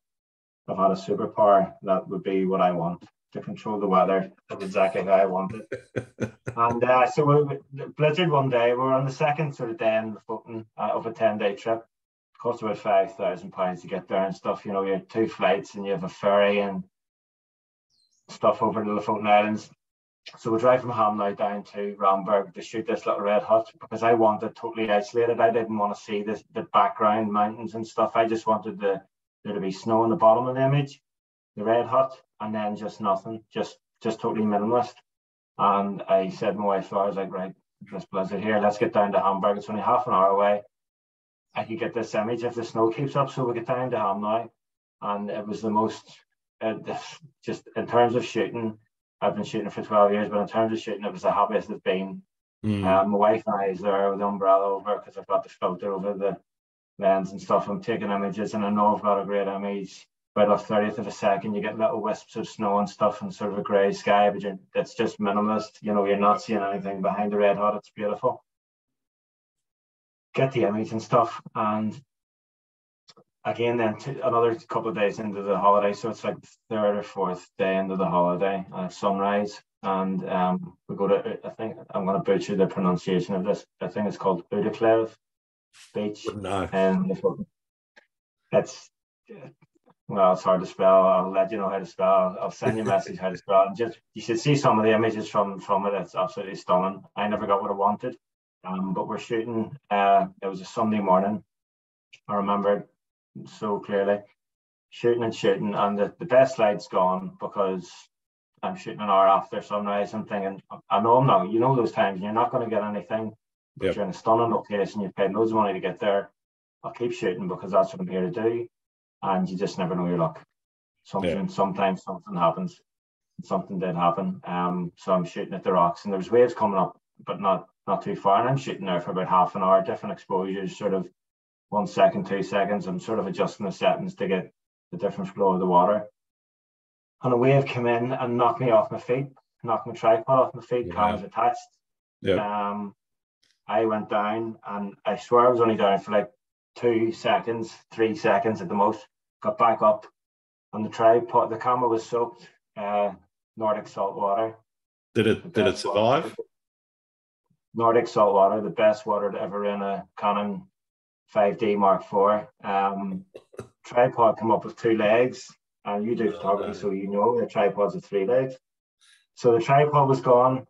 I've had a superpower, that would be what I want to control the weather That's exactly how I want it. and uh, so we, blizzard one day, we are on the second sort of day in the Lofoten uh, of a 10 day trip. It cost about five thousand pounds to get there and stuff. You know, you have two flights and you have a ferry and stuff over to the Lofoten Islands. So we drive from Hamnøy down to Ramberg to shoot this little red hut because I wanted totally isolated. I didn't want to see this the background mountains and stuff. I just wanted the there to be snow on the bottom of the image, the red hut, and then just nothing, just just totally minimalist. And I said my wife, I was like, right, this blizzard here, let's get down to Ramberg. It's only half an hour away. I could get this image if the snow keeps up. So we get down to Hamnøy. And it was the most, uh, just in terms of shooting, I've been shooting for 12 years, but in terms of shooting, it was the happiest it's been. Mm. Um, my wife and I is there with the umbrella over because I've got the filter over the lens and stuff. I'm taking images and I know I've got a great image. By the 30th of a second, you get little wisps of snow and stuff and sort of a grey sky, but it's just minimalist. You know, you're not seeing anything behind the red hot. It's beautiful. Get the image and stuff. And again, then another couple of days into the holiday, so it's like third or fourth day into the holiday, uh, sunrise, and um, we go to. I think I'm going to butcher the pronunciation of this. I think it's called Uttakleiv Beach. No. And it's well, it's hard to spell. I'll let you know how to spell. I'll send you a message how to spell. And just you should see some of the images from from it. It's absolutely stunning. I never got what I wanted, um, but we're shooting. Uh, it was a Sunday morning. I remember it so clearly. Shooting and shooting, and the, the best light's gone because I'm shooting an hour after sunrise. I'm thinking, I know I'm not. You know those times you're not going to get anything. But Yep. you're in a stunning location. You've paid loads of money to get there. I'll keep shooting because that's what I'm here to do and you just never know your luck. Something Yeah. sometimes something happens. Something did happen. Um, so I'm shooting at the rocks, and there's waves coming up, but not not too far. And I'm shooting there for about half an hour, different exposures, sort of one second, two seconds. I'm sort of adjusting the settings to get the different flow of the water. And a wave came in and knocked me off my feet, knocked my tripod off my feet, Wow. cameras attached. Yeah. Um, I went down, and I swear I was only down for like two seconds, three seconds at the most. Got back up, and the tripod, the camera was soaked. Uh, Nordic salt water. Did it did it best water- survive? Nordic salt water, the best water to ever in a Canon 5D Mark IV. Um, tripod come up with two legs, and you do Oh, photography, no. so you know the tripods with three legs. So the tripod was gone.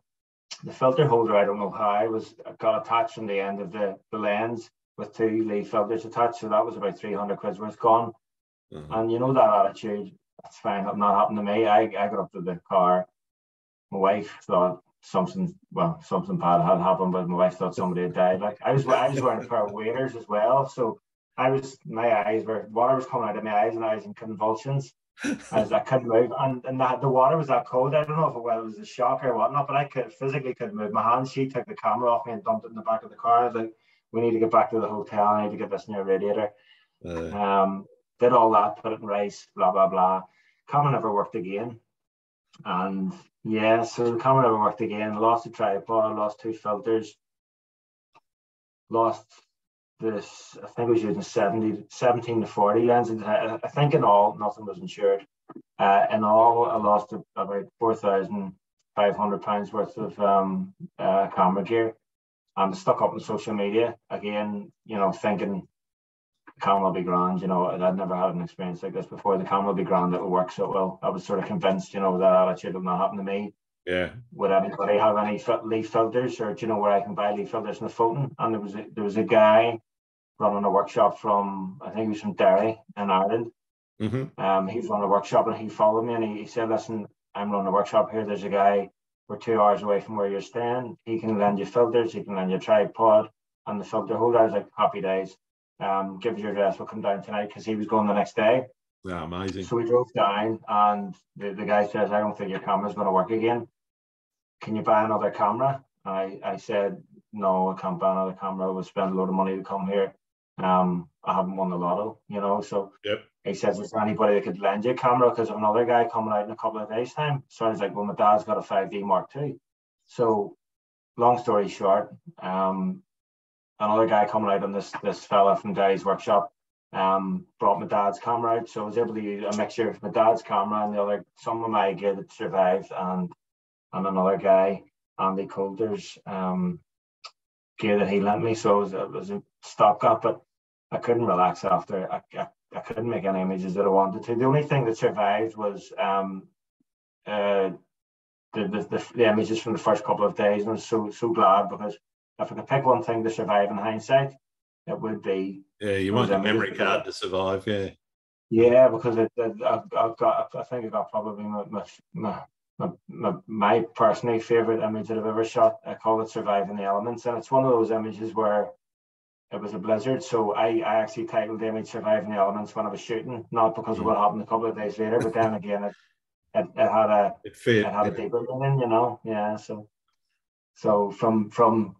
The filter holder, I don't know how, I was got attached from the end of the, the lens with two Lee filters attached. So that was about 300 quid's worth gone. Mhm. And you know that attitude, that's fine. That not happened to me. I, I got up to the car. My wife thought something, well, something bad had happened, but my wife thought somebody had died. Like I was, I was wearing a pair of waders as well. So I was, my eyes were, water was coming out of my eyes, and I was in convulsions. As I couldn't move, and and the, the water was that cold. I don't know if it, well, it was a shock or whatnot, but I could physically couldn't move my hands. She took the camera off me and dumped it in the back of the car. I was like, "We need to get back to the hotel. I need to get this new radiator." Uh, Um, did all that, put it in rice, blah blah blah. Camera never worked again, and yeah, so the camera never worked again. Lost the tripod, lost two filters, lost this. I think was using 70, 17 to forty lenses. I, think in all, nothing was insured. Uh, in all, I lost about four thousand five hundred pounds worth of um, uh, camera gear. I'm stuck up on social media again. You know, thinking camera will be grand. You know, I'd never had an experience like this before. The camera will be grand. It will work so well. I was sort of convinced. You know, that attitude will not happen to me. Yeah. Would anybody have any Lee filters, or do you know where I can buy Lee filters in the Lofoten? And there was a, there was a guy running a workshop from I think he was from Derry in Ireland. hmm Um, he was running a workshop and he followed me and he, he said, "Listen, I'm running a workshop here. There's a guy. We're two hours away from where you're staying. He can lend you filters. He can lend you a tripod and the filter holder." I was like, "Happy days." Um, give us your address. We'll come down tonight because he was going the next day. Yeah, amazing. So we drove down, and the, the guy says, I don't think your camera's going to work again. Can you buy another camera? I, I said, No, I can't buy another camera. We'll spend a lot of money to come here. Um, I haven't won the lotto, you know. So Yep. he says, Is there anybody that could lend you a camera? Because another guy coming out in a couple of days' time. So I was like, Well, my dad's got a 5D Mark II. So, long story short, um, another guy coming out on this this fella from Derry's workshop um, brought my dad's camera out, so I was able to use a mixture of my dad's camera and the other some of my gear that survived, and and another guy, Andy Coulter's um, gear that he lent me. So it was, it was a stopgap, but I couldn't relax after. I, I, I couldn't make any images that I wanted to. The only thing that survived was um, uh, the, the, the, the images from the first couple of days. And I was so so glad because if I could pick one thing to survive in hindsight, it would be Yeah, you want the images memory card to survive. Yeah. Yeah, because it, it, I've, I've got, I think I got probably my, my, my, my, my, my personally favorite image that I've ever shot. I call it Surviving the Elements. And it's one of those images where it was a blizzard. So I, I actually titled the image Surviving the Elements when I was shooting, not because of what happened a couple of days later, but then again, it, it, it had a, It fit. it had a deeper meaning, you know? Yeah. So, so from, from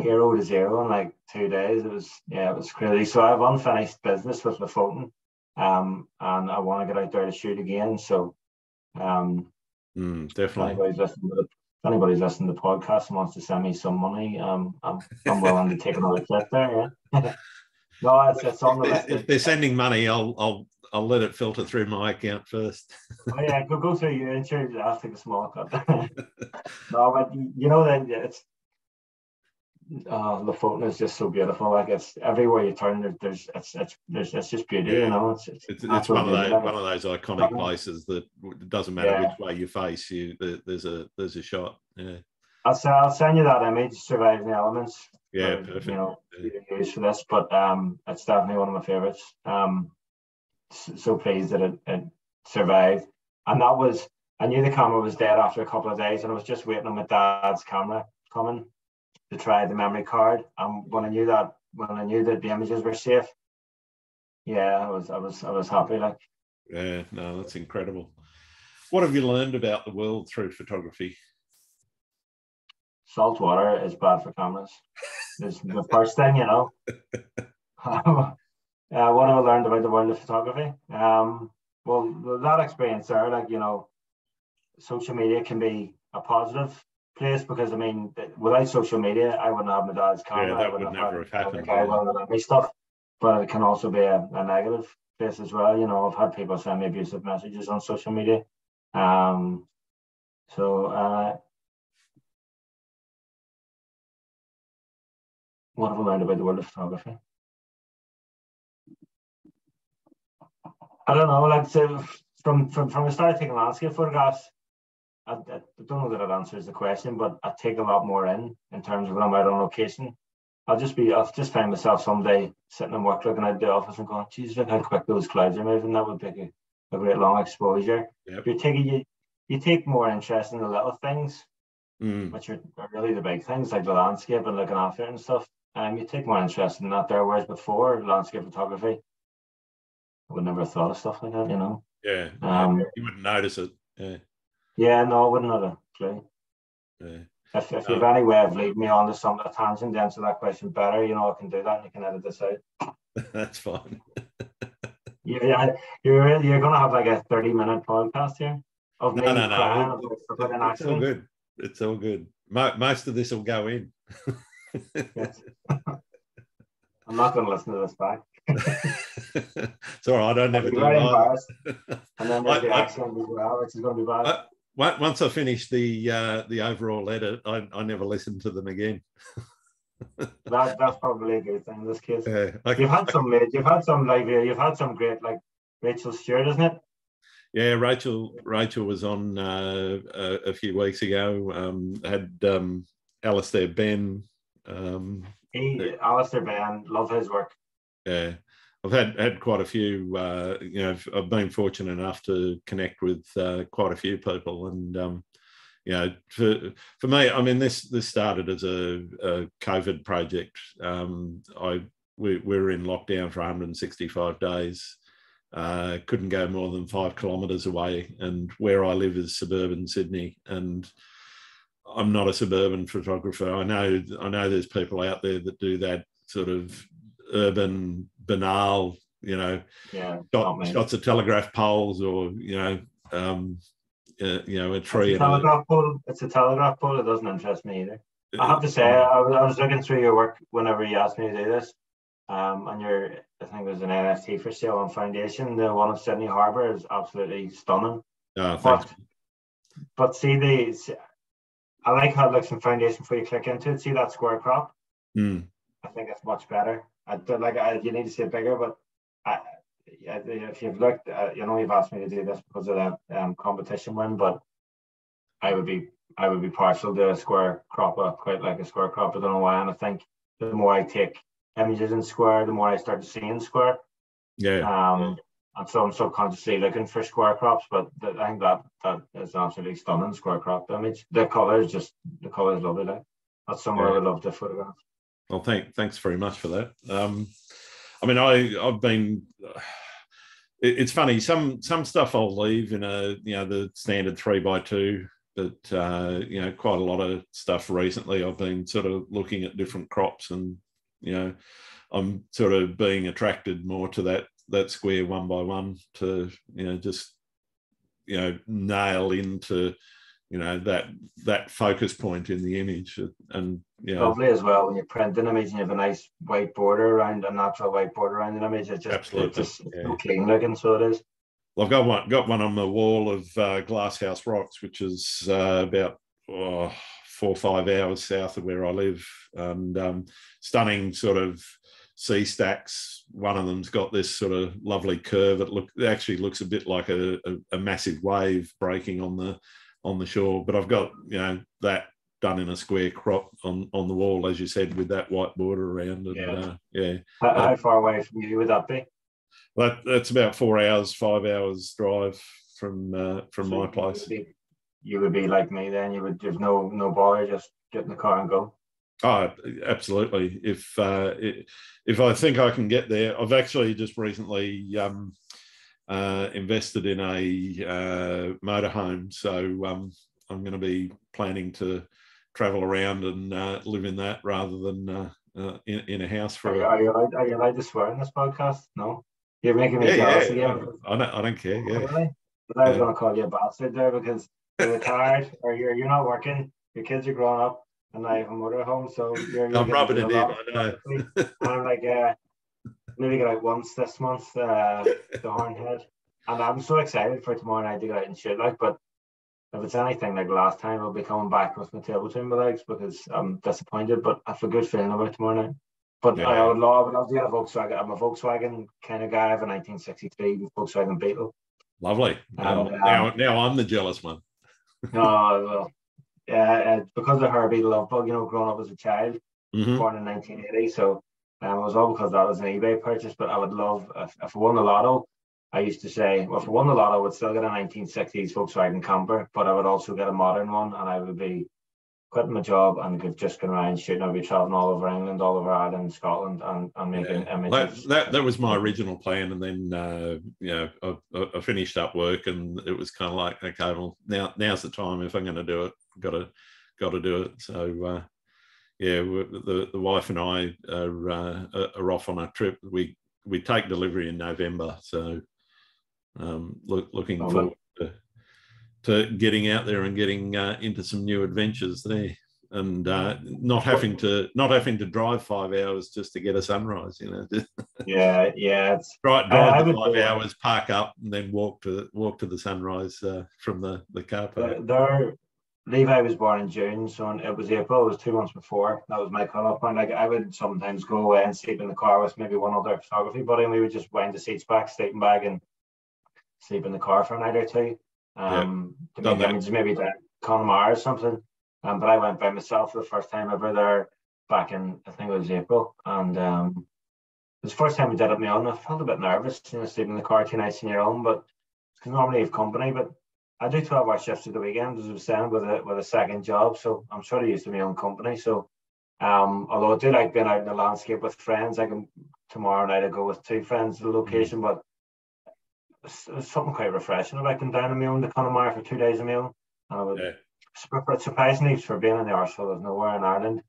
hero to zero in like two days, it was, yeah, it was crazy. So I have unfinished business with the Lofoten um, and I want to get out there to shoot again. So, um, Mm, if definitely. anybody's listening to the, if anybody's listening to the podcast and wants to send me some money, um, I'm, I'm willing to take another trip there. Yeah. No, it's, it's on the list. If they're sending money, I'll I'll I'll let it filter through my account first. oh yeah, go go through your insurance. I'll take a small cut. no, but you know that it's uh, Lofoten is just so beautiful. Like it's everywhere you turn, there, there's it's it's there's it's just beauty. Yeah. You know, it's it's, it's, it's one of those one of those iconic places that it doesn't matter yeah. which way you face, you there's a there's a shot. Yeah. I'll, I'll send you that image, surviving the elements. Yeah, for, perfect. You know, yeah. use for this, but um, it's definitely one of my favorites. Um, so pleased that it, it survived, and that was I knew the camera was dead after a couple of days, and I was just waiting on my dad's camera coming to try the memory card. And when I knew that, when I knew that the images were safe, yeah, I was, I was, I was happy. Like, yeah, no, that's incredible. What have you learned about the world through photography? Salt water is bad for cameras. Is the first thing, you know. uh, what have I learned about the world of photography? Um, well, that experience there, like you know, social media can be a positive place because I mean, without social media, I wouldn't have my dad's camera. Yeah, that would have never have happened. I have my stuff, but it can also be a, a, negative place as well. You know, I've had people send me abusive messages on social media. Um, so uh, what have I learned about the world of photography? I don't know. Like so from from from the start taking landscape photographs, I, I, don't know that it answers the question, but I take a lot more in in terms of when I'm out on location. I'll just be, I'll just find myself someday sitting in work looking at the office and going, Jesus, look how quick those clouds are moving. That would be a, a great long exposure. Yep. You're taking, you, you take more interest in the little things, mm. which are, are, really the big things, like the landscape and looking after it and stuff. Um, you take more interest in that there, whereas before landscape photography, I would never have thought of stuff like that, you know. Yeah, um, you wouldn't notice it. Yeah. Yeah, no, I wouldn't have a clue. Yeah. If, if you've any way of leading me on to some of the tangent to answer that question better, you know, I can do that and you can edit this out. That's fine. yeah, you're you're gonna have like a 30 minute podcast here of no, no, no. It's, it's all good. It's all good. Most of this will go in. I'm not going to listen to this back. it's all right. I don't never do. Very embarrassed. And then there's I, the accent as well, which is going to be bad. I, once I finished the uh, the overall edit, I, I never listened to them again. that, that's probably a good thing in this case. Yeah, okay. You've had some, you've had some like you've had some great like Rachel Stewart, isn't it? Yeah, Rachel. Rachel was on uh, a, a, few weeks ago. Um, had um, Alister Benn. Um, he, Alister Benn, love his work. Yeah, I've had had quite a few. Uh, you know, I've been fortunate enough to connect with uh, quite a few people, and um, you know, for for me, I mean, this this started as a, a COVID project. Um, I we, we were in lockdown for 165 days. Uh, couldn't go more than five kilometres away, and where I live is suburban Sydney, and I'm not a suburban photographer. I know I know there's people out there that do that sort of urban banal, you know, yeah, shot, shots of telegraph poles or you know, um, uh, you know, a tree. It's a telegraph pole. It's a telegraph pole. It doesn't interest me either. I have to say, I was, I was looking through your work whenever you asked me to do this. Um, and your, I think there's an NFT for sale on Foundation. The one of Sydney Harbour is absolutely stunning. Oh, but, but see the, I like how it looks in Foundation before you click into it. See that square crop? Mm. I think it's much better. I don't like I, you need to see it bigger, but I, if you've looked, uh, you know, you've asked me to do this because of that um, competition win, but I would be I would be partial to a square crop, uh, quite like a square crop. I don't know why, and I think the more I take images in square, the more I start to see in square. Yeah. Um, and so I'm subconsciously looking for square crops, but I think that that is absolutely stunning square crop image. The color is just the color is lovely. Like that's somewhere yeah. I would love to photograph. Well, thank, thanks very much for that. Um, I mean, I I've been. It, it's funny. Some some stuff I'll leave in a you know the standard three by two, but uh, you know quite a lot of stuff recently. I've been sort of looking at different crops, and you know I'm sort of being attracted more to that that square one by one to you know just you know nail into you know that that focus point in the image and yeah. lovely as well when you print an image and you have a nice white border around a natural white border around an image. It's just Absolutely, it's just yeah. so clean looking, so it is. Well, I've got one got one on the wall of uh, Glasshouse Rocks, which is uh, about oh, four or five hours south of where I live, and um, stunning sort of sea stacks. One of them's got this sort of lovely curve. It look it actually looks a bit like a, a, a massive wave breaking on the on the shore. But I've got you know that done in a square crop on on the wall, as you said, with that white border around. And, Yeah. Uh, yeah. How, how far away from you would that be? That, that's about four hours, five hours drive from uh, from So my you place. would be- You would be like me then. You would there's no no bother, just get in the car and go. Oh, absolutely. If uh, if I think I can get there, I've actually just recently um, uh, invested in a uh, motorhome, so um, I'm going to be planning to travel around and uh, live in that rather than uh, uh, in, in a house Are for. you, A, are you allowed, are you allowed to swear in this podcast? No, you're making me yeah, jealous yeah. again. I don't, I don't care. Yeah. Really? But I was Yeah. going to call you a bastard there because you're retired or you're you're not working. Your kids are growing up, and I have a motorhome, so you're. you're I'm rubbing it in. I know. I'm like, uh, maybe get out once this month, uh, the Horn Head, and I'm so excited for tomorrow night to get out and shoot. Like, but if it's anything like last time, I'll be coming back with my tail between my legs because I'm disappointed. But I have a good feeling about tomorrow night. But I would love, I would love to get a Volkswagen. I'm a Volkswagen kind of guy. I have a 1963 Volkswagen Beetle. Lovely. Now, um, now, now I'm the jealous one. No, well, yeah, uh, because of her Beetle love bug, you know, growing up as a child, Mhm. born in 1980. So um, it was all because that was an eBay purchase. But I would love, if, if I won the lotto, I used to say, well, if I won the lotto, I would still get a 1960s Volkswagen camper, but I would also get a modern one and I would be quitting my job and just going around shooting. I'd be traveling all over England, all over Ireland, Scotland, and, and making That, images. that that was my original plan, and then uh, you know I, I- I finished up work, and it was kind of like okay, well now now's the time if I'm going to do it, got to got to do it. So uh, yeah, the the wife and I are uh, are off on a trip. We we take delivery in November, so um, look, looking Lovely. forward to, to getting out there and getting uh, into some new adventures there. And uh, not having to not having to drive five hours just to get a sunrise, you know. yeah, yeah, it's Drive, I- drive I the five hours, park up, and then walk to walk to the sunrise uh, from the the car park. There, there- Levi was born in June, so it was April. It was two months before. That was my cutoff point. Like I would sometimes go away and sleep in the car with maybe one other photography buddy, and we would just wind the seats back, sleeping bag, and sleep in the car for a night or two. Um, to done make that. maybe down Connemara or something. Um, but I went by myself for the first time ever there back in I think it was April, and um, it was the first time we did it on my own. I felt a bit nervous, you know, sleeping in the car two nights on your own, but because normally you have company, but I do 12 hour shifts at the weekend, as I was saying, with a with a second job. So I'm sort of used to my own company. So um although I do like being out in the landscape with friends, I can tomorrow night I go with two friends to the location, but it's, it's something quite refreshing about going down on my own to Connemara for two days a meal. And I would Yeah. sur- surprisingly for being in the arsehole of nowhere in Ireland,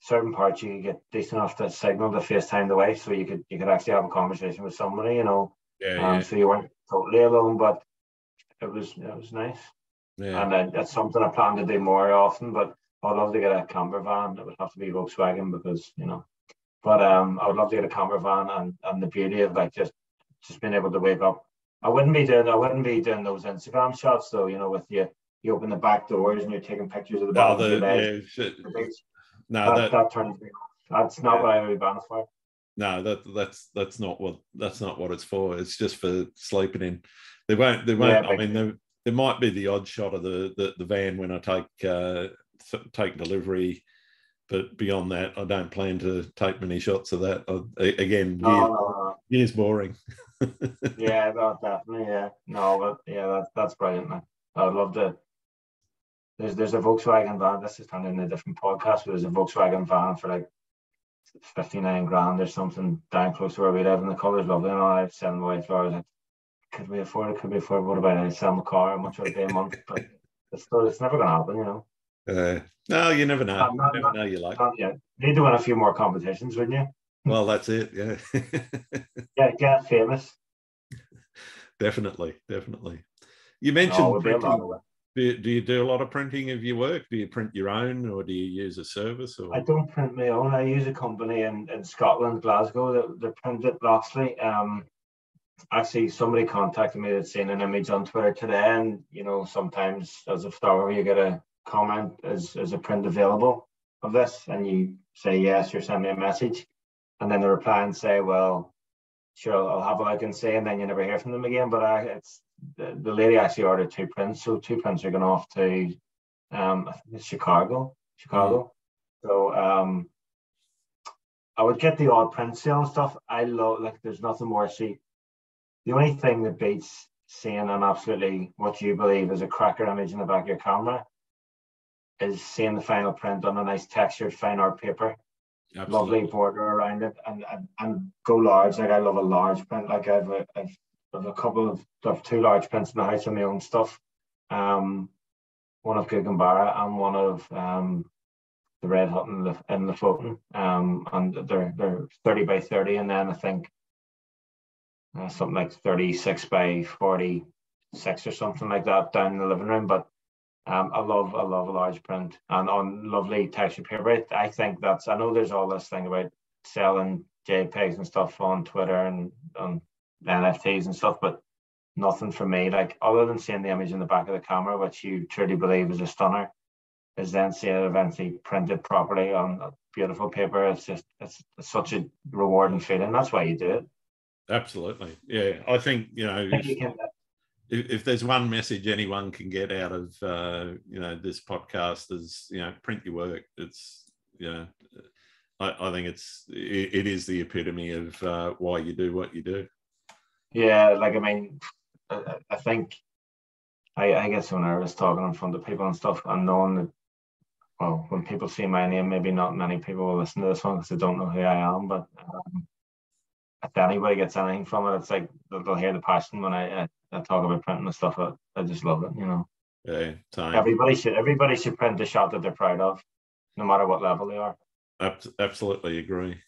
certain parts you could get decent enough to signal to FaceTime the way so you could you could actually have a conversation with somebody, you know. Yeah, Um, so you weren't totally alone, but it was it was nice. yeah, And uh, that's something I plan to do more often. But I'd love to get a camper van. It would have to be Volkswagen because you know. But um, I would love to get a camper van and and the beauty of like just just being able to wake up. I wouldn't be doing I wouldn't be doing those Instagram shots though. You know, with you you open the back doors and you're taking pictures of the No, back of your the, yeah, shit. No, that, that, that turns me off. That's not Yeah. what I would be banned for. no, that that's that's not what that's not what it's for. It's just for sleeping in. There won't there won't. Yeah, I mean, there, there might be the odd shot of the the, the van when I take uh, take delivery, but beyond that, I don't plan to take many shots of that. I, again, No, years, no, no. years boring. yeah, that definitely. Yeah, no, but yeah, that, that's brilliant. Man. I'd love to. There's there's a Volkswagen van. This is turned into a different podcast, but there's a Volkswagen van for like fifty nine grand or something down close to where we live, and the colour's lovely. And all I've sent I was like, could we afford it? Could we afford? it? What about I sell my car? How much would I pay a month? But it's still, it's never gonna happen, you know. Uh, no, you never know. Not- you never know. You like. Not yet. Need to win a few more competitions, wouldn't you? Well, that's it. Yeah. yeah, get famous. definitely, definitely. You mentioned No, we'll be a lot printing. Do you, do you do a lot of printing of your work? Do you print your own, or do you use a service? Or? I don't print my own. I use a company in, in Scotland, Glasgow, that, that print at Loxley. Um, actually, somebody contacted me that's seen an image on Twitter today, and you know, sometimes as a photographer, you get a comment as is a print available of this, and you say yes, you're sending me a message, and then they reply and say, well, sure, I'll have a look and see, and then you never hear from them again. But I, it's the, the lady actually ordered two prints, so two prints are going off to um, I think it's Chicago, Chicago. Mm. So um, I would get the odd print sale and stuff. I love like there's nothing more. See, the only thing that beats seeing an absolutely what you believe is a cracker image in the back of your camera is seeing the final print on a nice textured fine art paper. Absolutely. Lovely border around it and, and and go large. Like I love a large print. Like I've a, I've, I've a couple of I've two large prints in the house of my own stuff. Um one of Gougane Barra and one of um the Red Hut and the in the floating. Um and they're they're 30 by 30 and then I think uh, something like 36 by 46 or something like that down in the living room. But um, I love I love a large print and on lovely texture paper. I think that's I know there's all this thing about selling JPEGs and stuff on Twitter and on NFTs and stuff, but nothing for me. Like other than seeing the image in the back of the camera, which you truly believe is a stunner, is then seeing it eventually printed properly on beautiful paper. It's just it's, it's such a rewarding feeling. That's why you do it. Absolutely, yeah. I think you know. if, if, there's one message anyone can get out of uh, you know this podcast is you know print your work. It's you know I, I think it's it, it is the epitome of uh, why you do what you do. Yeah, like I mean, I, I think I, I get so nervous talking in front of people and stuff, and knowing that well, when people see my name, maybe not many people will listen to this one because they don't know who I am. But um, if anybody gets anything from it, it's like they'll hear the passion when I, I, I talk about printing and stuff. I, I just love it, you know. Yeah, time. Everybody should everybody should print the shot that they're proud of, no matter what level they are. Absolutely agree.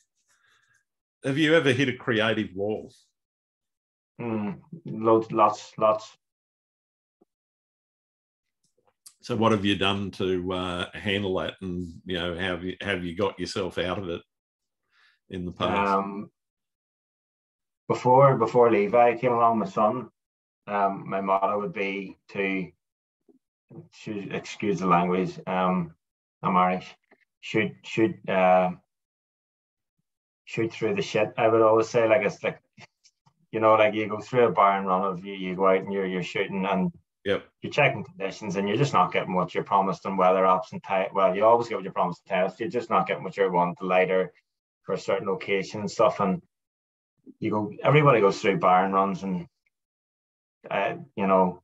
Have you ever hit a creative wall? Mm, loads, lots, lots. So, what have you done to uh, handle that, and you know, have you have you got yourself out of it in the past? Um, before before Levi came along, my son, um, my motto would be to excuse the language. Um, I'm Irish. Shoot shoot uh, shoot through the shit. I would always say like it's like you know like you go through a bar and run of you, you go out and you're you're shooting and Yep. You're checking conditions and you're just not getting what you're promised on weather apps and tight. Well, you always get what you're promised to test. You're just not getting what you want the lighter for a certain location and stuff. And you go everybody goes through barn runs and uh, you know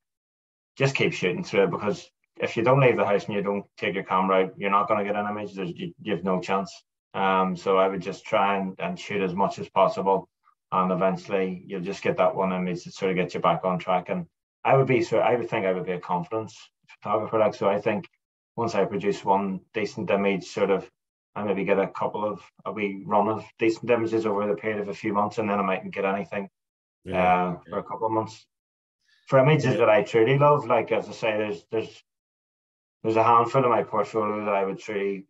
just keep shooting through it because if you don't leave the house and you don't take your camera out you're not going to get an image. There's, you, you have no chance. Um, so i would just try and, and shoot as much as possible and eventually you'll just get that one image to sort of get you back on track. And i would be so i would think i would be a confidence photographer. Like so i think once i produce one decent image sort of I maybe get a couple of a wee run of decent images over the period of a few months, and then I mightn't get anything yeah, uh, for a couple of months. For images yeah. that I truly love, like as I say, there's there's there's a handful of my portfolio that I would truly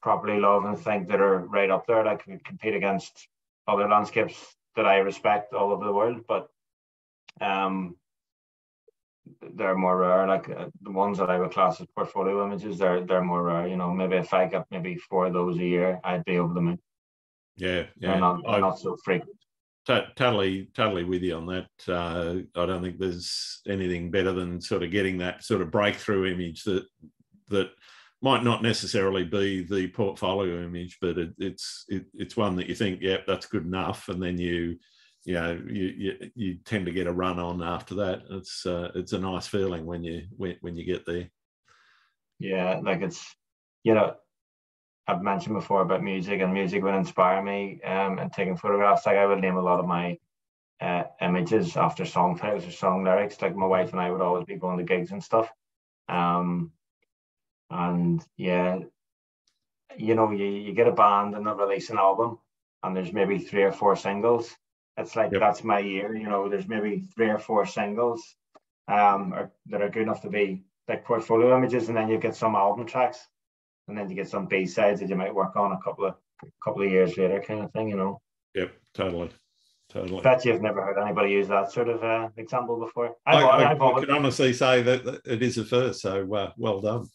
properly love and think that are right up there. Like could compete against other landscapes that I respect all over the world, but um, they're more rare. Like uh, the ones that I would class as portfolio images, they're they're more rare. You know, maybe if I got maybe four of those a year, I'd be over the moon. Yeah, yeah, they're not, they're not so frequent. T- totally, totally with you on that. Uh, I don't think there's anything better than sort of getting that sort of breakthrough image that that might not necessarily be the portfolio image, but it, it's it, it's one that you think, yeah, that's good enough, and then you you know you, you, you tend to get a run on after that. It's uh, it's a nice feeling when you when, when you get there. Yeah, like it's you know I've mentioned before about music and music would inspire me um, and taking photographs. Like I would name a lot of my uh, images after song titles or song lyrics. Like my wife and I would always be going to gigs and stuff. Um, and yeah, you know, you, you get a band and they release an album and there's maybe three or four singles it's like yep. that's my year. You know, there's maybe three or four singles um, or, that are good enough to be like portfolio images, and then you get some album tracks, and then you get some B sides that you might work on a couple of couple of years later, kind of thing. You know. Yep, totally. Totally. Bet you've never heard anybody use that sort of uh, example before. I've, I, I, I can honestly say that it is a first, so uh, well done.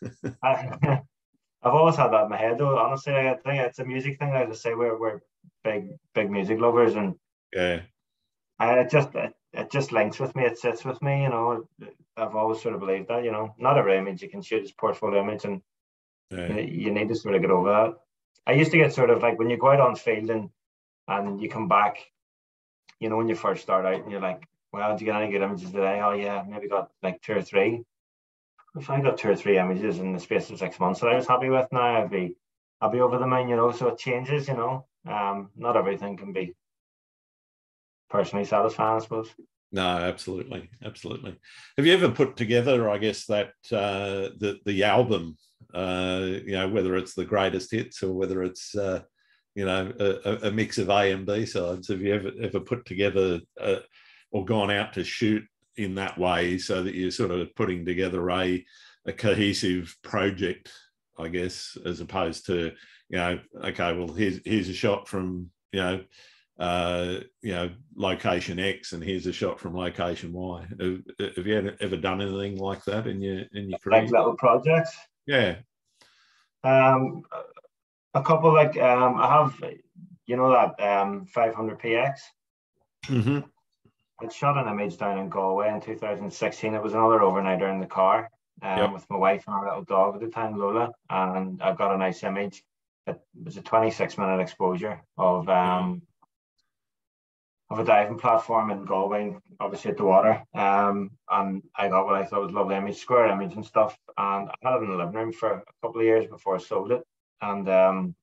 I, I've always had that in my head, though. Honestly, I think it's a music thing. Like I say, we're we're big big music lovers, and yeah, I it just it, it just links with me. It sits with me. You know, I've always sort of believed that. You know, not every image you can shoot is portfolio image, and yeah. you, you need to sort of get over that. I used to get sort of like when you go out on field and and you come back you know, when you first start out and you're like, well, did you get any good images today? Oh yeah, maybe got like two or three. If I got two or three images in the space of six months that I was happy with now, I'd be I'd be over the moon, you know. So it changes, you know. Um, not everything can be personally satisfying, I suppose. No, absolutely, absolutely. Have you ever put together, I guess, that uh, the the album, uh, you know, whether it's the greatest hits or whether it's uh, you know, a, a, mix of A and B sides. Have you ever ever put together uh, or gone out to shoot in that way so that you're sort of putting together a a cohesive project, I guess, as opposed to you know, okay, well here's here's a shot from you know. Uh, you know, location X, and here's a shot from location Y. Have, have you ever done anything like that in your in your career? Like little projects. Yeah. Um, a couple like um, I have, you know that um 500px. Mm-hmm. I shot an image down in Galway in 2016. It was another overnighter in the car um, yep. with my wife and our little dog at the time, Lola, and I got a nice image. It was a 26 minute exposure of um of a diving platform in Galway, obviously at the water. Um, and I got what I thought was lovely image, square image and stuff. And I had it in the living room for a couple of years before I sold it and um,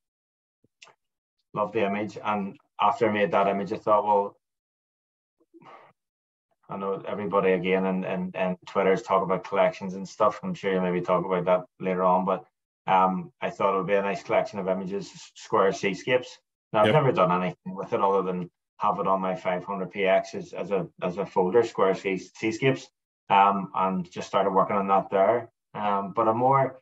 loved the image. And after I made that image, I thought, well, I know everybody again and and and Twitter's talk about collections and stuff. I'm sure you maybe talk about that later on, but um, I thought it would be a nice collection of images, square seascapes. Now I've never done anything with it other than have it on my 500px as, as a as a folder, square seascapes, um, and just started working on that there. Um, but a more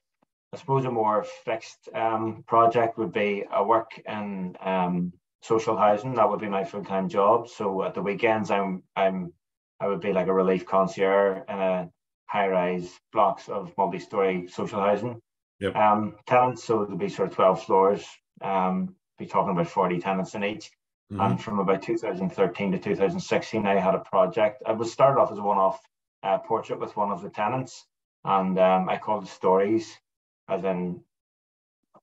I suppose a more fixed um, project would be a work in um, social housing. That would be my full time job. So at the weekends, I'm I'm I would be like a relief concierge in a high rise blocks of multi story social housing yep. um, tenants. So there'd be sort of twelve floors. Um, be talking about forty tenants in each. Mm-hmm. And from about 2013 to 2016, I had a project. I was started off as a one off uh, portrait with one of the tenants, and um, I called it Stories as in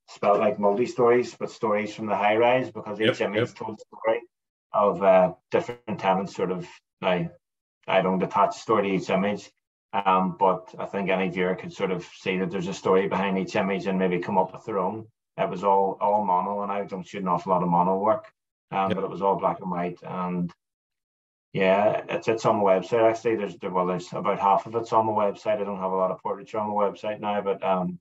spelled like multi stories, but stories from the high rise because each yep, image yep. told a story of uh, different tenants, sort of like I don't attach story to each image. Um, but I think any viewer could sort of see that there's a story behind each image and maybe come up with their own. It was all all mono, and I don't shoot an awful lot of mono work, um, yep. but it was all black and white. And yeah, it's it's on the website actually. There's well, there's about half of it's on the website. I don't have a lot of portraiture on the website now, but um,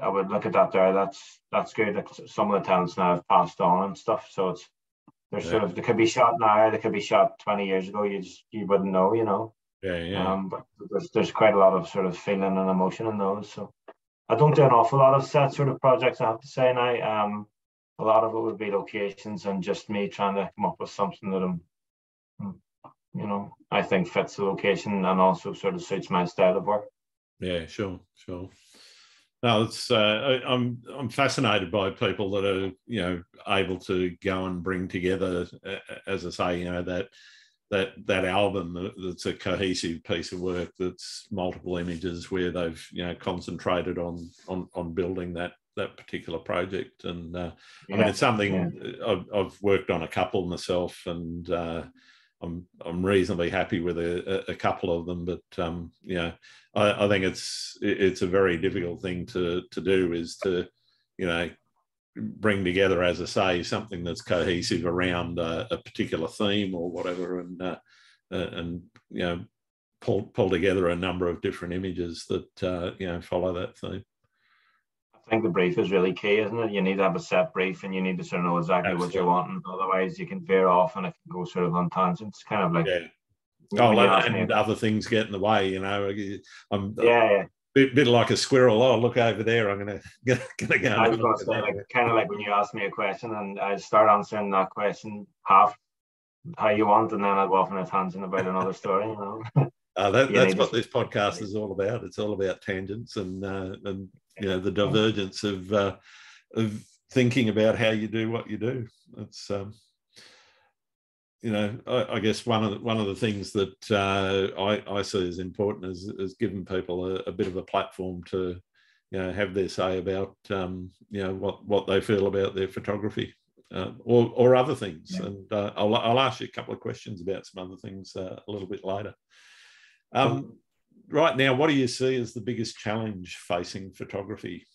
I would look at that there. That's that's good. Some of the talents now have passed on and stuff. So it's there's yeah. sort of they could be shot now. They could be shot twenty years ago. You just you wouldn't know, you know. Yeah, yeah. Um, but there's there's quite a lot of sort of feeling and emotion in those. So I don't do an awful lot of set sort of projects. I have to say now. Um, a lot of it would be locations and just me trying to come up with something that I'm, you know, I think fits the location and also sort of suits my style of work. Yeah, sure, sure. No, it's uh, I'm I'm fascinated by people that are you know able to go and bring together, as I say, you know that that that album that's a cohesive piece of work that's multiple images where they've you know concentrated on on on building that that particular project and uh, yeah. I mean it's something yeah. I've, I've, worked on a couple myself and uh, I'm I'm reasonably happy with a, a couple of them, but um, you know, I, I, think it's it's a very difficult thing to to do is to you know bring together, as I say, something that's cohesive around a, a particular theme or whatever, and uh, uh, and you know pull pull together a number of different images that uh, you know follow that theme. I think the brief is really key, isn't it? You need to have a set brief and you need to sort of know exactly Absolutely. what you want. And otherwise, you can veer off and it can go sort of on tangents. Kind of like, yeah. Oh, and other things get in the way, you know. I'm, yeah, yeah. Bit, bit like a squirrel. Oh, look over there. I'm gonna gonna go. I was to say, like, kind of like when you ask me a question and I start answering that question half how you want, and then I'd go off on a tangent about another story. You know. Uh, that, that's what this podcast is all about. It's all about tangents and uh, and you know the divergence of uh, of thinking about how you do what you do. It's um, you know I, I, guess one of the, one of the things that uh, I, I see as important is, is giving people a, a, bit of a platform to you know have their say about um, you know what what they feel about their photography. Uh, or, or other things, yeah. and uh, I'll, I'll ask you a couple of questions about some other things uh, a little bit later. Um, right now, what do you see as the biggest challenge facing photography?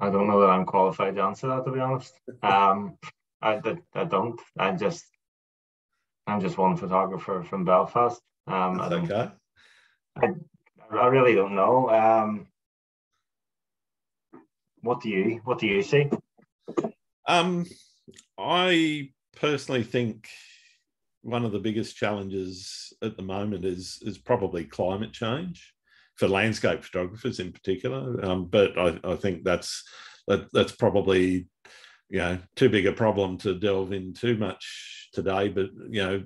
I don't know that I'm qualified to answer that, to be honest. Um, I, I don't. I just, I'm just one photographer from Belfast. Um, That's okay. I, I really don't know. Um, what do you, what do you see? Um, I personally think one of the biggest challenges at the moment is is probably climate change for landscape photographers in particular. Um, but I, I, think that's that, that's probably you know too big a problem to delve in too much today. But you know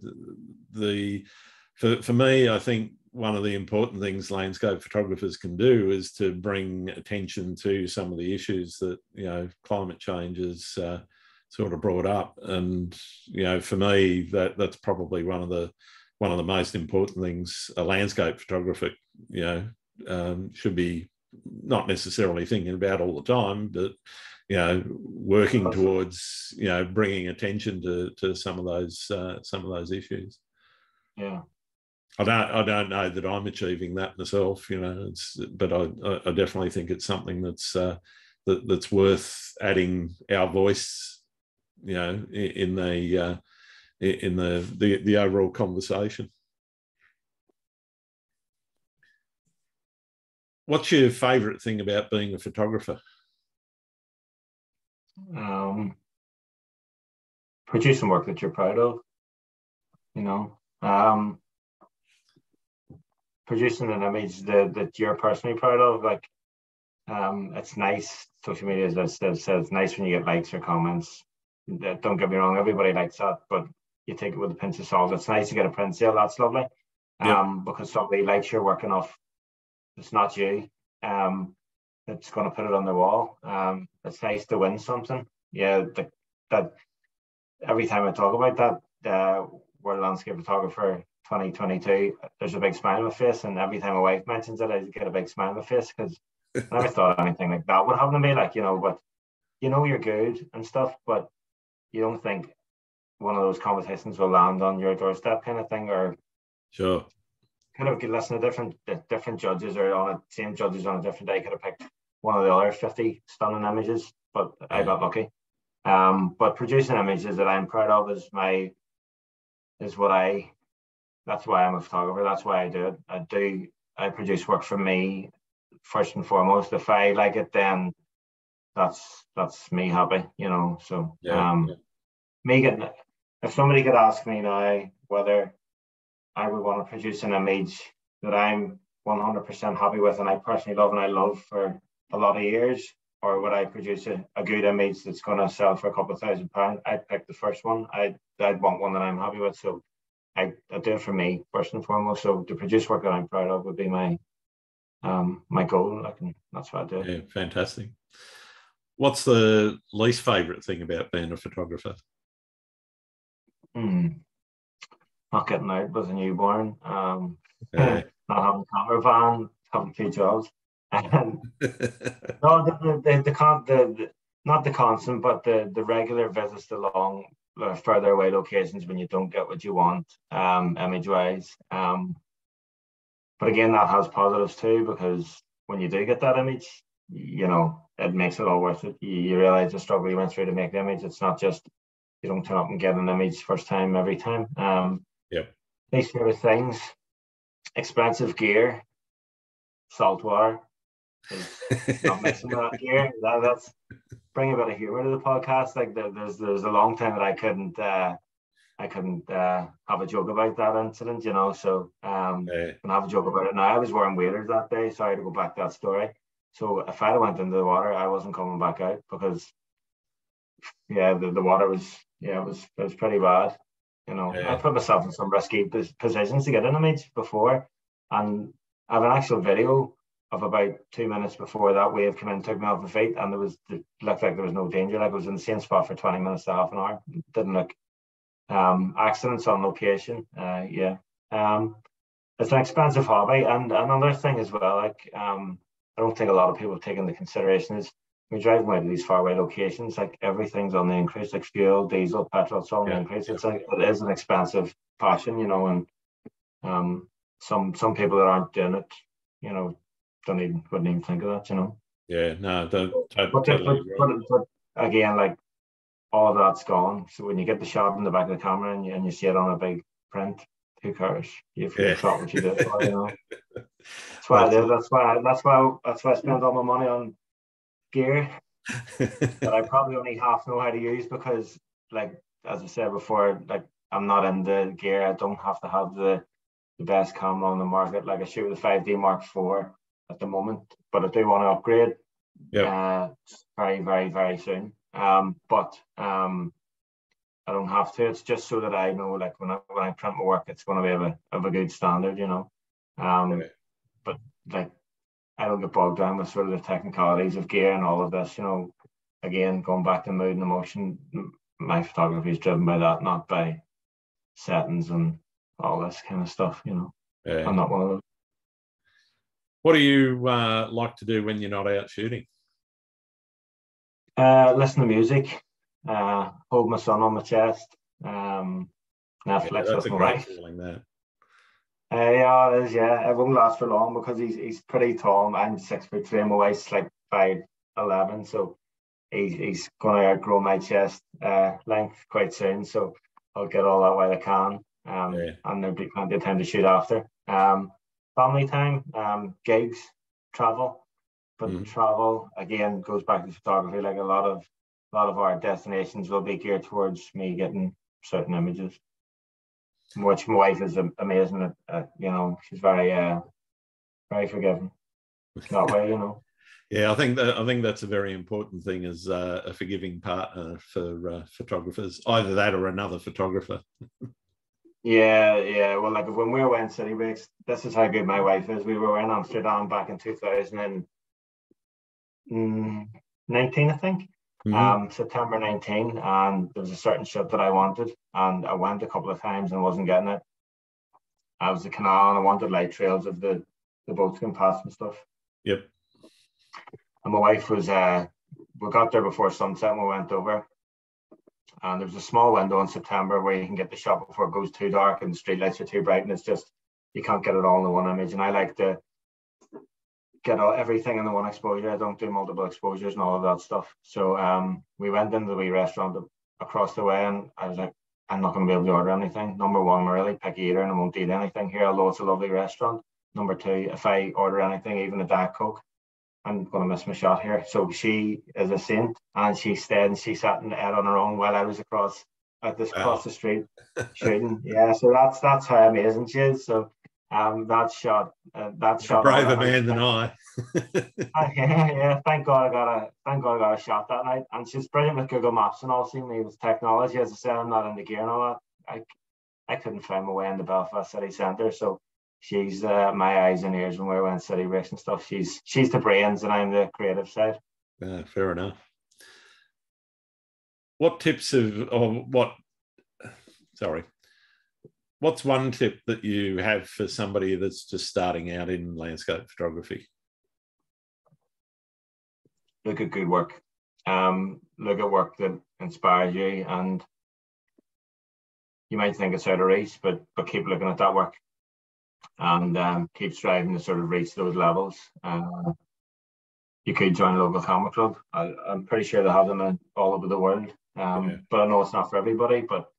the, for for me, I think one of the important things landscape photographers can do is to bring attention to some of the issues that you know climate change is. Uh, sort of brought up. And you know, for me, that that's probably one of the one of the most important things a landscape photographer, you know, um, should be not necessarily thinking about all the time, but you know, working towards you know bringing attention to to some of those uh, some of those issues. Yeah. I don't, I don't know that I'm achieving that myself, you know. It's, but I, I definitely think it's something that's uh, that, that's worth adding our voice you know, in the uh, in the, the the overall conversation. What's your favourite thing about being a photographer? Um, producing work that you're proud of. You know, um, producing an image that, that you're personally proud of. Like, um, it's nice. Social media, as I said, it's nice when you get likes or comments don't get me wrong, everybody likes that, but you take it with a pinch of salt. It's nice to get a print sale, that's lovely. Yeah. Um, because somebody likes your work enough. It's not you. Um, it's going to put it on the wall. Um, it's nice to win something. Yeah, the, that every time I talk about that, uh, World Landscape Photographer 2022, there's a big smile on my face, and every time my wife mentions it, I get a big smile on my face because I never thought anything like that would happen to me. Like you know, but you know you're good and stuff, but you don't think one of those competitions will land on your doorstep kind of thing or sure. kind of listen to different different judges or on a same judges on a different day could have picked one of the other 50 stunning images but yeah. i got lucky. Um but producing images that i'm proud of is my is what i that's why i'm a photographer that's why i do it. I do i produce work for me first and foremost. If i like it then that's that's me happy, you know. So yeah, um yeah. me getting if somebody could ask me now whether I would want to produce an image that I'm 100% happy with and I personally love and I love for a lot of years, or would I produce a, a good image that's going to sell for a couple of thousand pounds? I'd pick the first one. I'd, I'd want one that I'm happy with. So I, I do it for me first and foremost. So to produce work that I'm proud of would be my um my goal. I can that's what I do. Yeah, fantastic. What's the least favourite thing about being a photographer? Hmm. Not getting out with a newborn. Um, not having a camera van, having two jobs. Um, no, the, the, the, the, the, not the constant, but the, the regular visits to long, uh, further away locations when you don't get what you want, um, image wise. Um, but again, that has positives too, because when you do get that image, you know, it makes it all worth it. You, you realize the struggle you went through to make the image. It's not just you don't turn up and get an image first time every time. Um, yeah. These sort of things, expensive gear, salt water, not mixing that gear. That, that's bring a bit of humor to the podcast. Like there's there's a long time that I couldn't uh, I couldn't uh, have a joke about that incident, you know. So um, yeah. can have a joke about it. Now I was wearing waders that day. Sorry to go back to that story. So if I went into the water, I wasn't coming back out because yeah, the, the water was yeah it was it was pretty bad. You know, yeah. I put myself in some risky positions to get in image before, and I have an actual video of about two minutes before that wave came in, took me off my feet, and there was it looked like there was no danger. Like I was in the same spot for twenty minutes to half an hour. Didn't look um, accidents on location. Uh, yeah, um, it's an expensive hobby, and another thing as well. Like um, I don't think a lot of people have taken the consideration is we drive away to these faraway locations. Like everything's on the increase, like fuel, diesel, petrol, it's on yeah. the increase. It's like it is an expensive passion, you know, and um, some some people that aren't doing it, you know, don't even wouldn't even think of that, you know. Yeah, no, don't. But, but, but, but, again, like all of that's gone. So when you get the shot in the back of the camera and you, and you see it on a big print, who cares? You've yeah. shot what you did. you know. That's why I live. That's why. That's why. That's why I spend all my money on gear that I probably only half know how to use because, like as I said before, like I'm not in the gear. I don't have to have the the best camera on the market. Like I shoot with a 5D Mark IV at the moment, but I do want to upgrade. Yeah. Uh, very, very, very soon. Um, but um, I don't have to. It's just so that I know, like when I when I print my work, it's going to be of a of a good standard, you know. Um, but like I don't get bogged down with sort of the technicalities of gear and all of this, you know. Again, going back to mood and emotion, my photography is driven by that, not by settings and all this kind of stuff, you know. Yeah. I'm not one of those. What do you uh, like to do when you're not out shooting? Uh, listen to music, uh, hold my son on my chest, um, Netflix. Yeah, that's a great feeling, that. Uh, yeah, it is. Yeah, it won't last for long because he's he's pretty tall. I'm six foot three. My wife's like five eleven, so he's he's going to outgrow my chest uh, length quite soon. So I'll get all that while I can. Um, yeah. and there'll be plenty of time to shoot after. Um, family time, um, gigs, travel, but mm. travel again goes back to photography. Like a lot of a lot of our destinations will be geared towards me getting certain images. Which my wife is amazing at, at you know, she's very uh, very forgiving that way, you know. Yeah, I think that I think that's a very important thing as uh, a forgiving partner for uh, photographers. Either that or another photographer. Yeah, yeah. Well, like when we were in City Breaks, this is how good my wife is. We were in Amsterdam back in 2019, I think. Mm-hmm. Um, September 19, and there was a certain ship that I wanted, and I went a couple of times and wasn't getting it. I was the canal, and I wanted light trails of the the boats going past and stuff. Yep. And my wife was, uh, we got there before sunset, and we went over, and there's a small window in September where you can get the shot before it goes too dark and the street lights are too bright, and it's just you can't get it all in the one image. And I like to get all everything in the one exposure. I don't do multiple exposures and all of that stuff. So um, we went into the wee restaurant across the way, and I was like, I'm not going to be able to order anything. Number one, I'm a really picky eater, and I won't eat anything here, although it's a lovely restaurant. Number two, if I order anything, even a diet coke, I'm going to miss my shot here. So she is a saint, and she stayed and she sat in the air on her own while I was across at this wow. across the street shooting. yeah, so that's that's how amazing she is. So um, that shot, uh, that You're shot. Braver man than I. yeah, yeah. Thank God I got a thank God I got a shot that night. And she's brilliant with Google Maps and all. Seeing me with technology, as I said, I'm not in the gear and all that. I I couldn't find my way in the Belfast city centre, so she's uh, my eyes and ears when we're went city race and stuff. She's she's the brains and I'm the creative side. Yeah, fair enough. What tips of or what? Sorry, what's one tip that you have for somebody that's just starting out in landscape photography? Look at good work. Um, look at work that inspires you, and you might think it's out of reach, but but keep looking at that work and um, keep striving to sort of reach those levels. Uh, you could join a local camera club. I, am pretty sure they have them in all over the world. Um, yeah. But I know it's not for everybody. But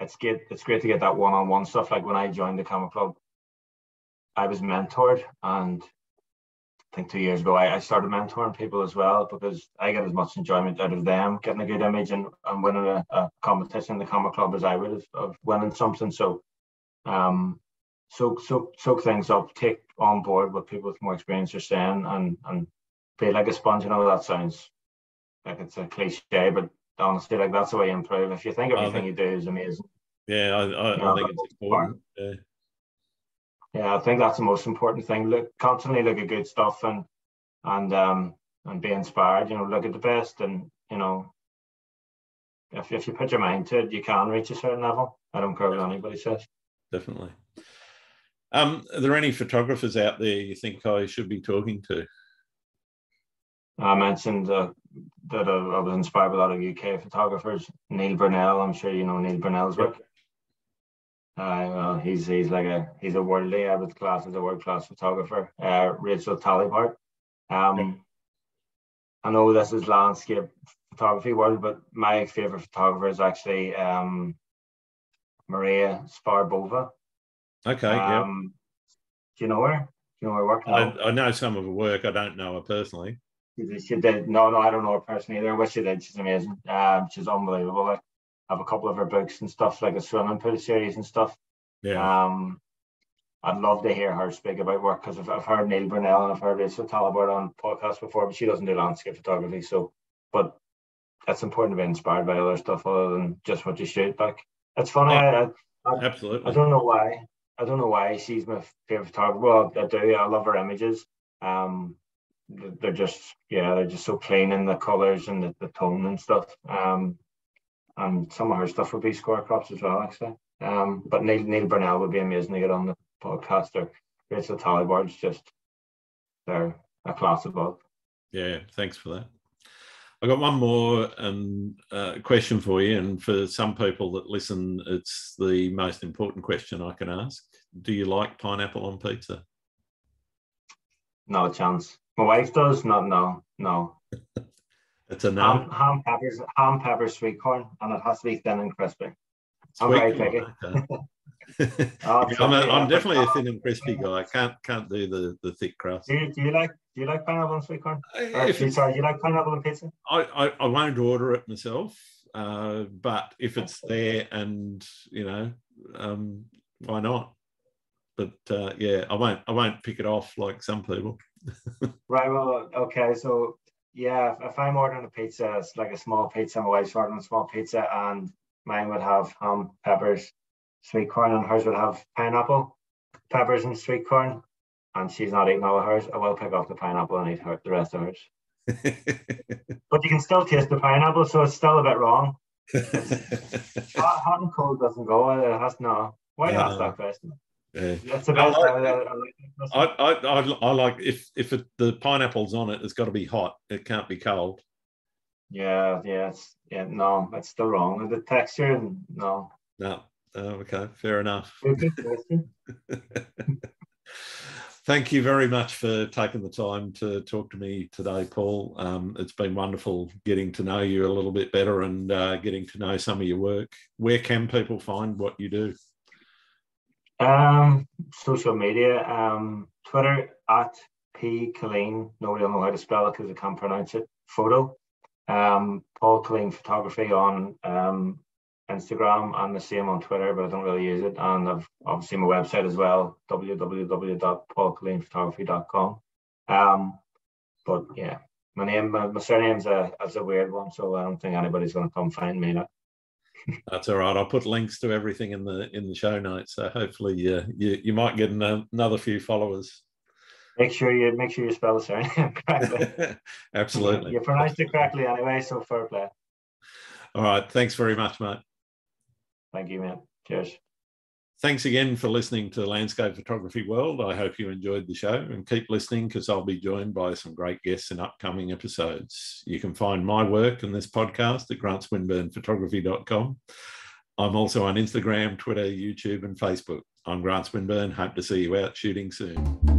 it's good. It's great to get that one-on-one stuff. Like when I joined the camera club, I was mentored, and I think two years ago, I, I started mentoring people as well because I get as much enjoyment out of them getting a good image and, and winning a, a competition in the camera club as I would of, of winning something. So, um, soak, soak, soak things up, take on board what people with more experience are saying, and and be like a sponge. I know that sounds like it's a cliche, but honestly, like that's the way you improve. If you think everything think, you do is amazing. Yeah, I, I, you know, I think it's important. Yeah. yeah, I think that's the most important thing. Look, constantly look at good stuff and and um and be inspired. You know, look at the best, and you know, if if you put your mind to it, you can reach a certain level. I don't care what anybody says. Definitely. Um, are there any photographers out there you think I should be talking to? I mentioned uh, that I, was inspired by a lot of UK photographers. Neil Burnell, I'm sure you know Neil Burnell's work. Uh, well, he's he's like a he's a worldly. I would class as a world class photographer. Uh, Rachel Talibart. Um, I know this is landscape photography world, but my favorite photographer is actually um, Maria Švarbová. Okay. Um, yeah. Do you know her? Do you know her work? I, I, know some of her work. I don't know her personally. She, did. No, no, I don't know her personally either. What she did, she's amazing. Um, she's unbelievable. Like, I have a couple of her books and stuff, like a swimming pool series and stuff. Yeah. Um, I'd love to hear her speak about work because I've, I've heard Neil Burnell and I've heard Rachel Talibart on podcasts before, but she doesn't do landscape photography. So, but it's important to be inspired by other stuff other than just what you shoot. Like, it's funny. Oh, I, I, absolutely. I don't know why. I don't know why she's my favorite photographer. Well, I do. I love her images. Um, they're just yeah, they're just so clean in the colors and the, the tone and stuff. Um, and some of her stuff would be square crops as well, actually. Um, but Neil, Neil Burnell would be amazing to get on the podcast. Or Rachel Talibart's just they're a class above. Yeah, thanks for that. I got one more um, uh, question for you, and for some people that listen, it's the most important question I can ask. Do you like pineapple on pizza? No chance. My wife does. Not no, no. it's a no. Ham, ham, peppers, ham, pepper, sweet corn, and it has to be thin and crispy. I'm very picky. oh, I'm, a, I'm definitely a thin and crispy guy. I can't can't do the, the thick crust. Do you, do you like do you like pineapple and sweet corn? Uh, or, sorry, do you like pineapple and pizza? I, I, I won't order it myself, uh, but if it's there and you know, um, why not? But uh, yeah, I won't I won't pick it off like some people. Right. Well, okay. So yeah, if I'm ordering a pizza, it's like a small pizza. My wife's ordering a small pizza, and mine would have ham, peppers, sweet corn, and hers would have pineapple, peppers, and sweet corn and she's not eating all of hers, I will pick off the pineapple and eat her, the rest of hers. but you can still taste the pineapple, so it's still a bit wrong. hot, hot, and cold doesn't go. It has no. Why uh, ask that question? Yeah. It's a I, like, I, I, I, I, like if if it, the pineapple's on it, it's got to be hot. It can't be cold. Yeah, yeah, yeah. No, it's the wrong. The texture, no. No. Oh, okay, fair enough. Thank you very much for taking the time to talk to me today, Paul. Um, it's been wonderful getting to know you a little bit better and uh, getting to know some of your work. Where can people find what you do? Um, social media, um, Twitter at P Killeen. Nobody will know how to spell it because I can't pronounce it. Photo. Um, Paul Killeen Photography on um, Instagram and the same on Twitter, but I don't really use it. And I've obviously my website as well, www.paulkilleenphotography.com. Um, but yeah, my name, my, my surname's a, is a weird one, so I don't think anybody's going to come find me now. That's all right. I'll put links to everything in the in the show notes. So hopefully, uh, you you might get an, another few followers. Make sure you make sure you spell it. Absolutely. You pronounced it correctly anyway, so fair play. All right. Thanks very much, mate. Thank you, man. Cheers. Thanks again for listening to Landscape Photography World. I hope you enjoyed the show and keep listening because I'll be joined by some great guests in upcoming episodes. You can find my work in this podcast at grantswinbournephotography.com. I'm also on Instagram, Twitter, YouTube, and Facebook. I'm Grant Swinbourne. Hope to see you out shooting soon.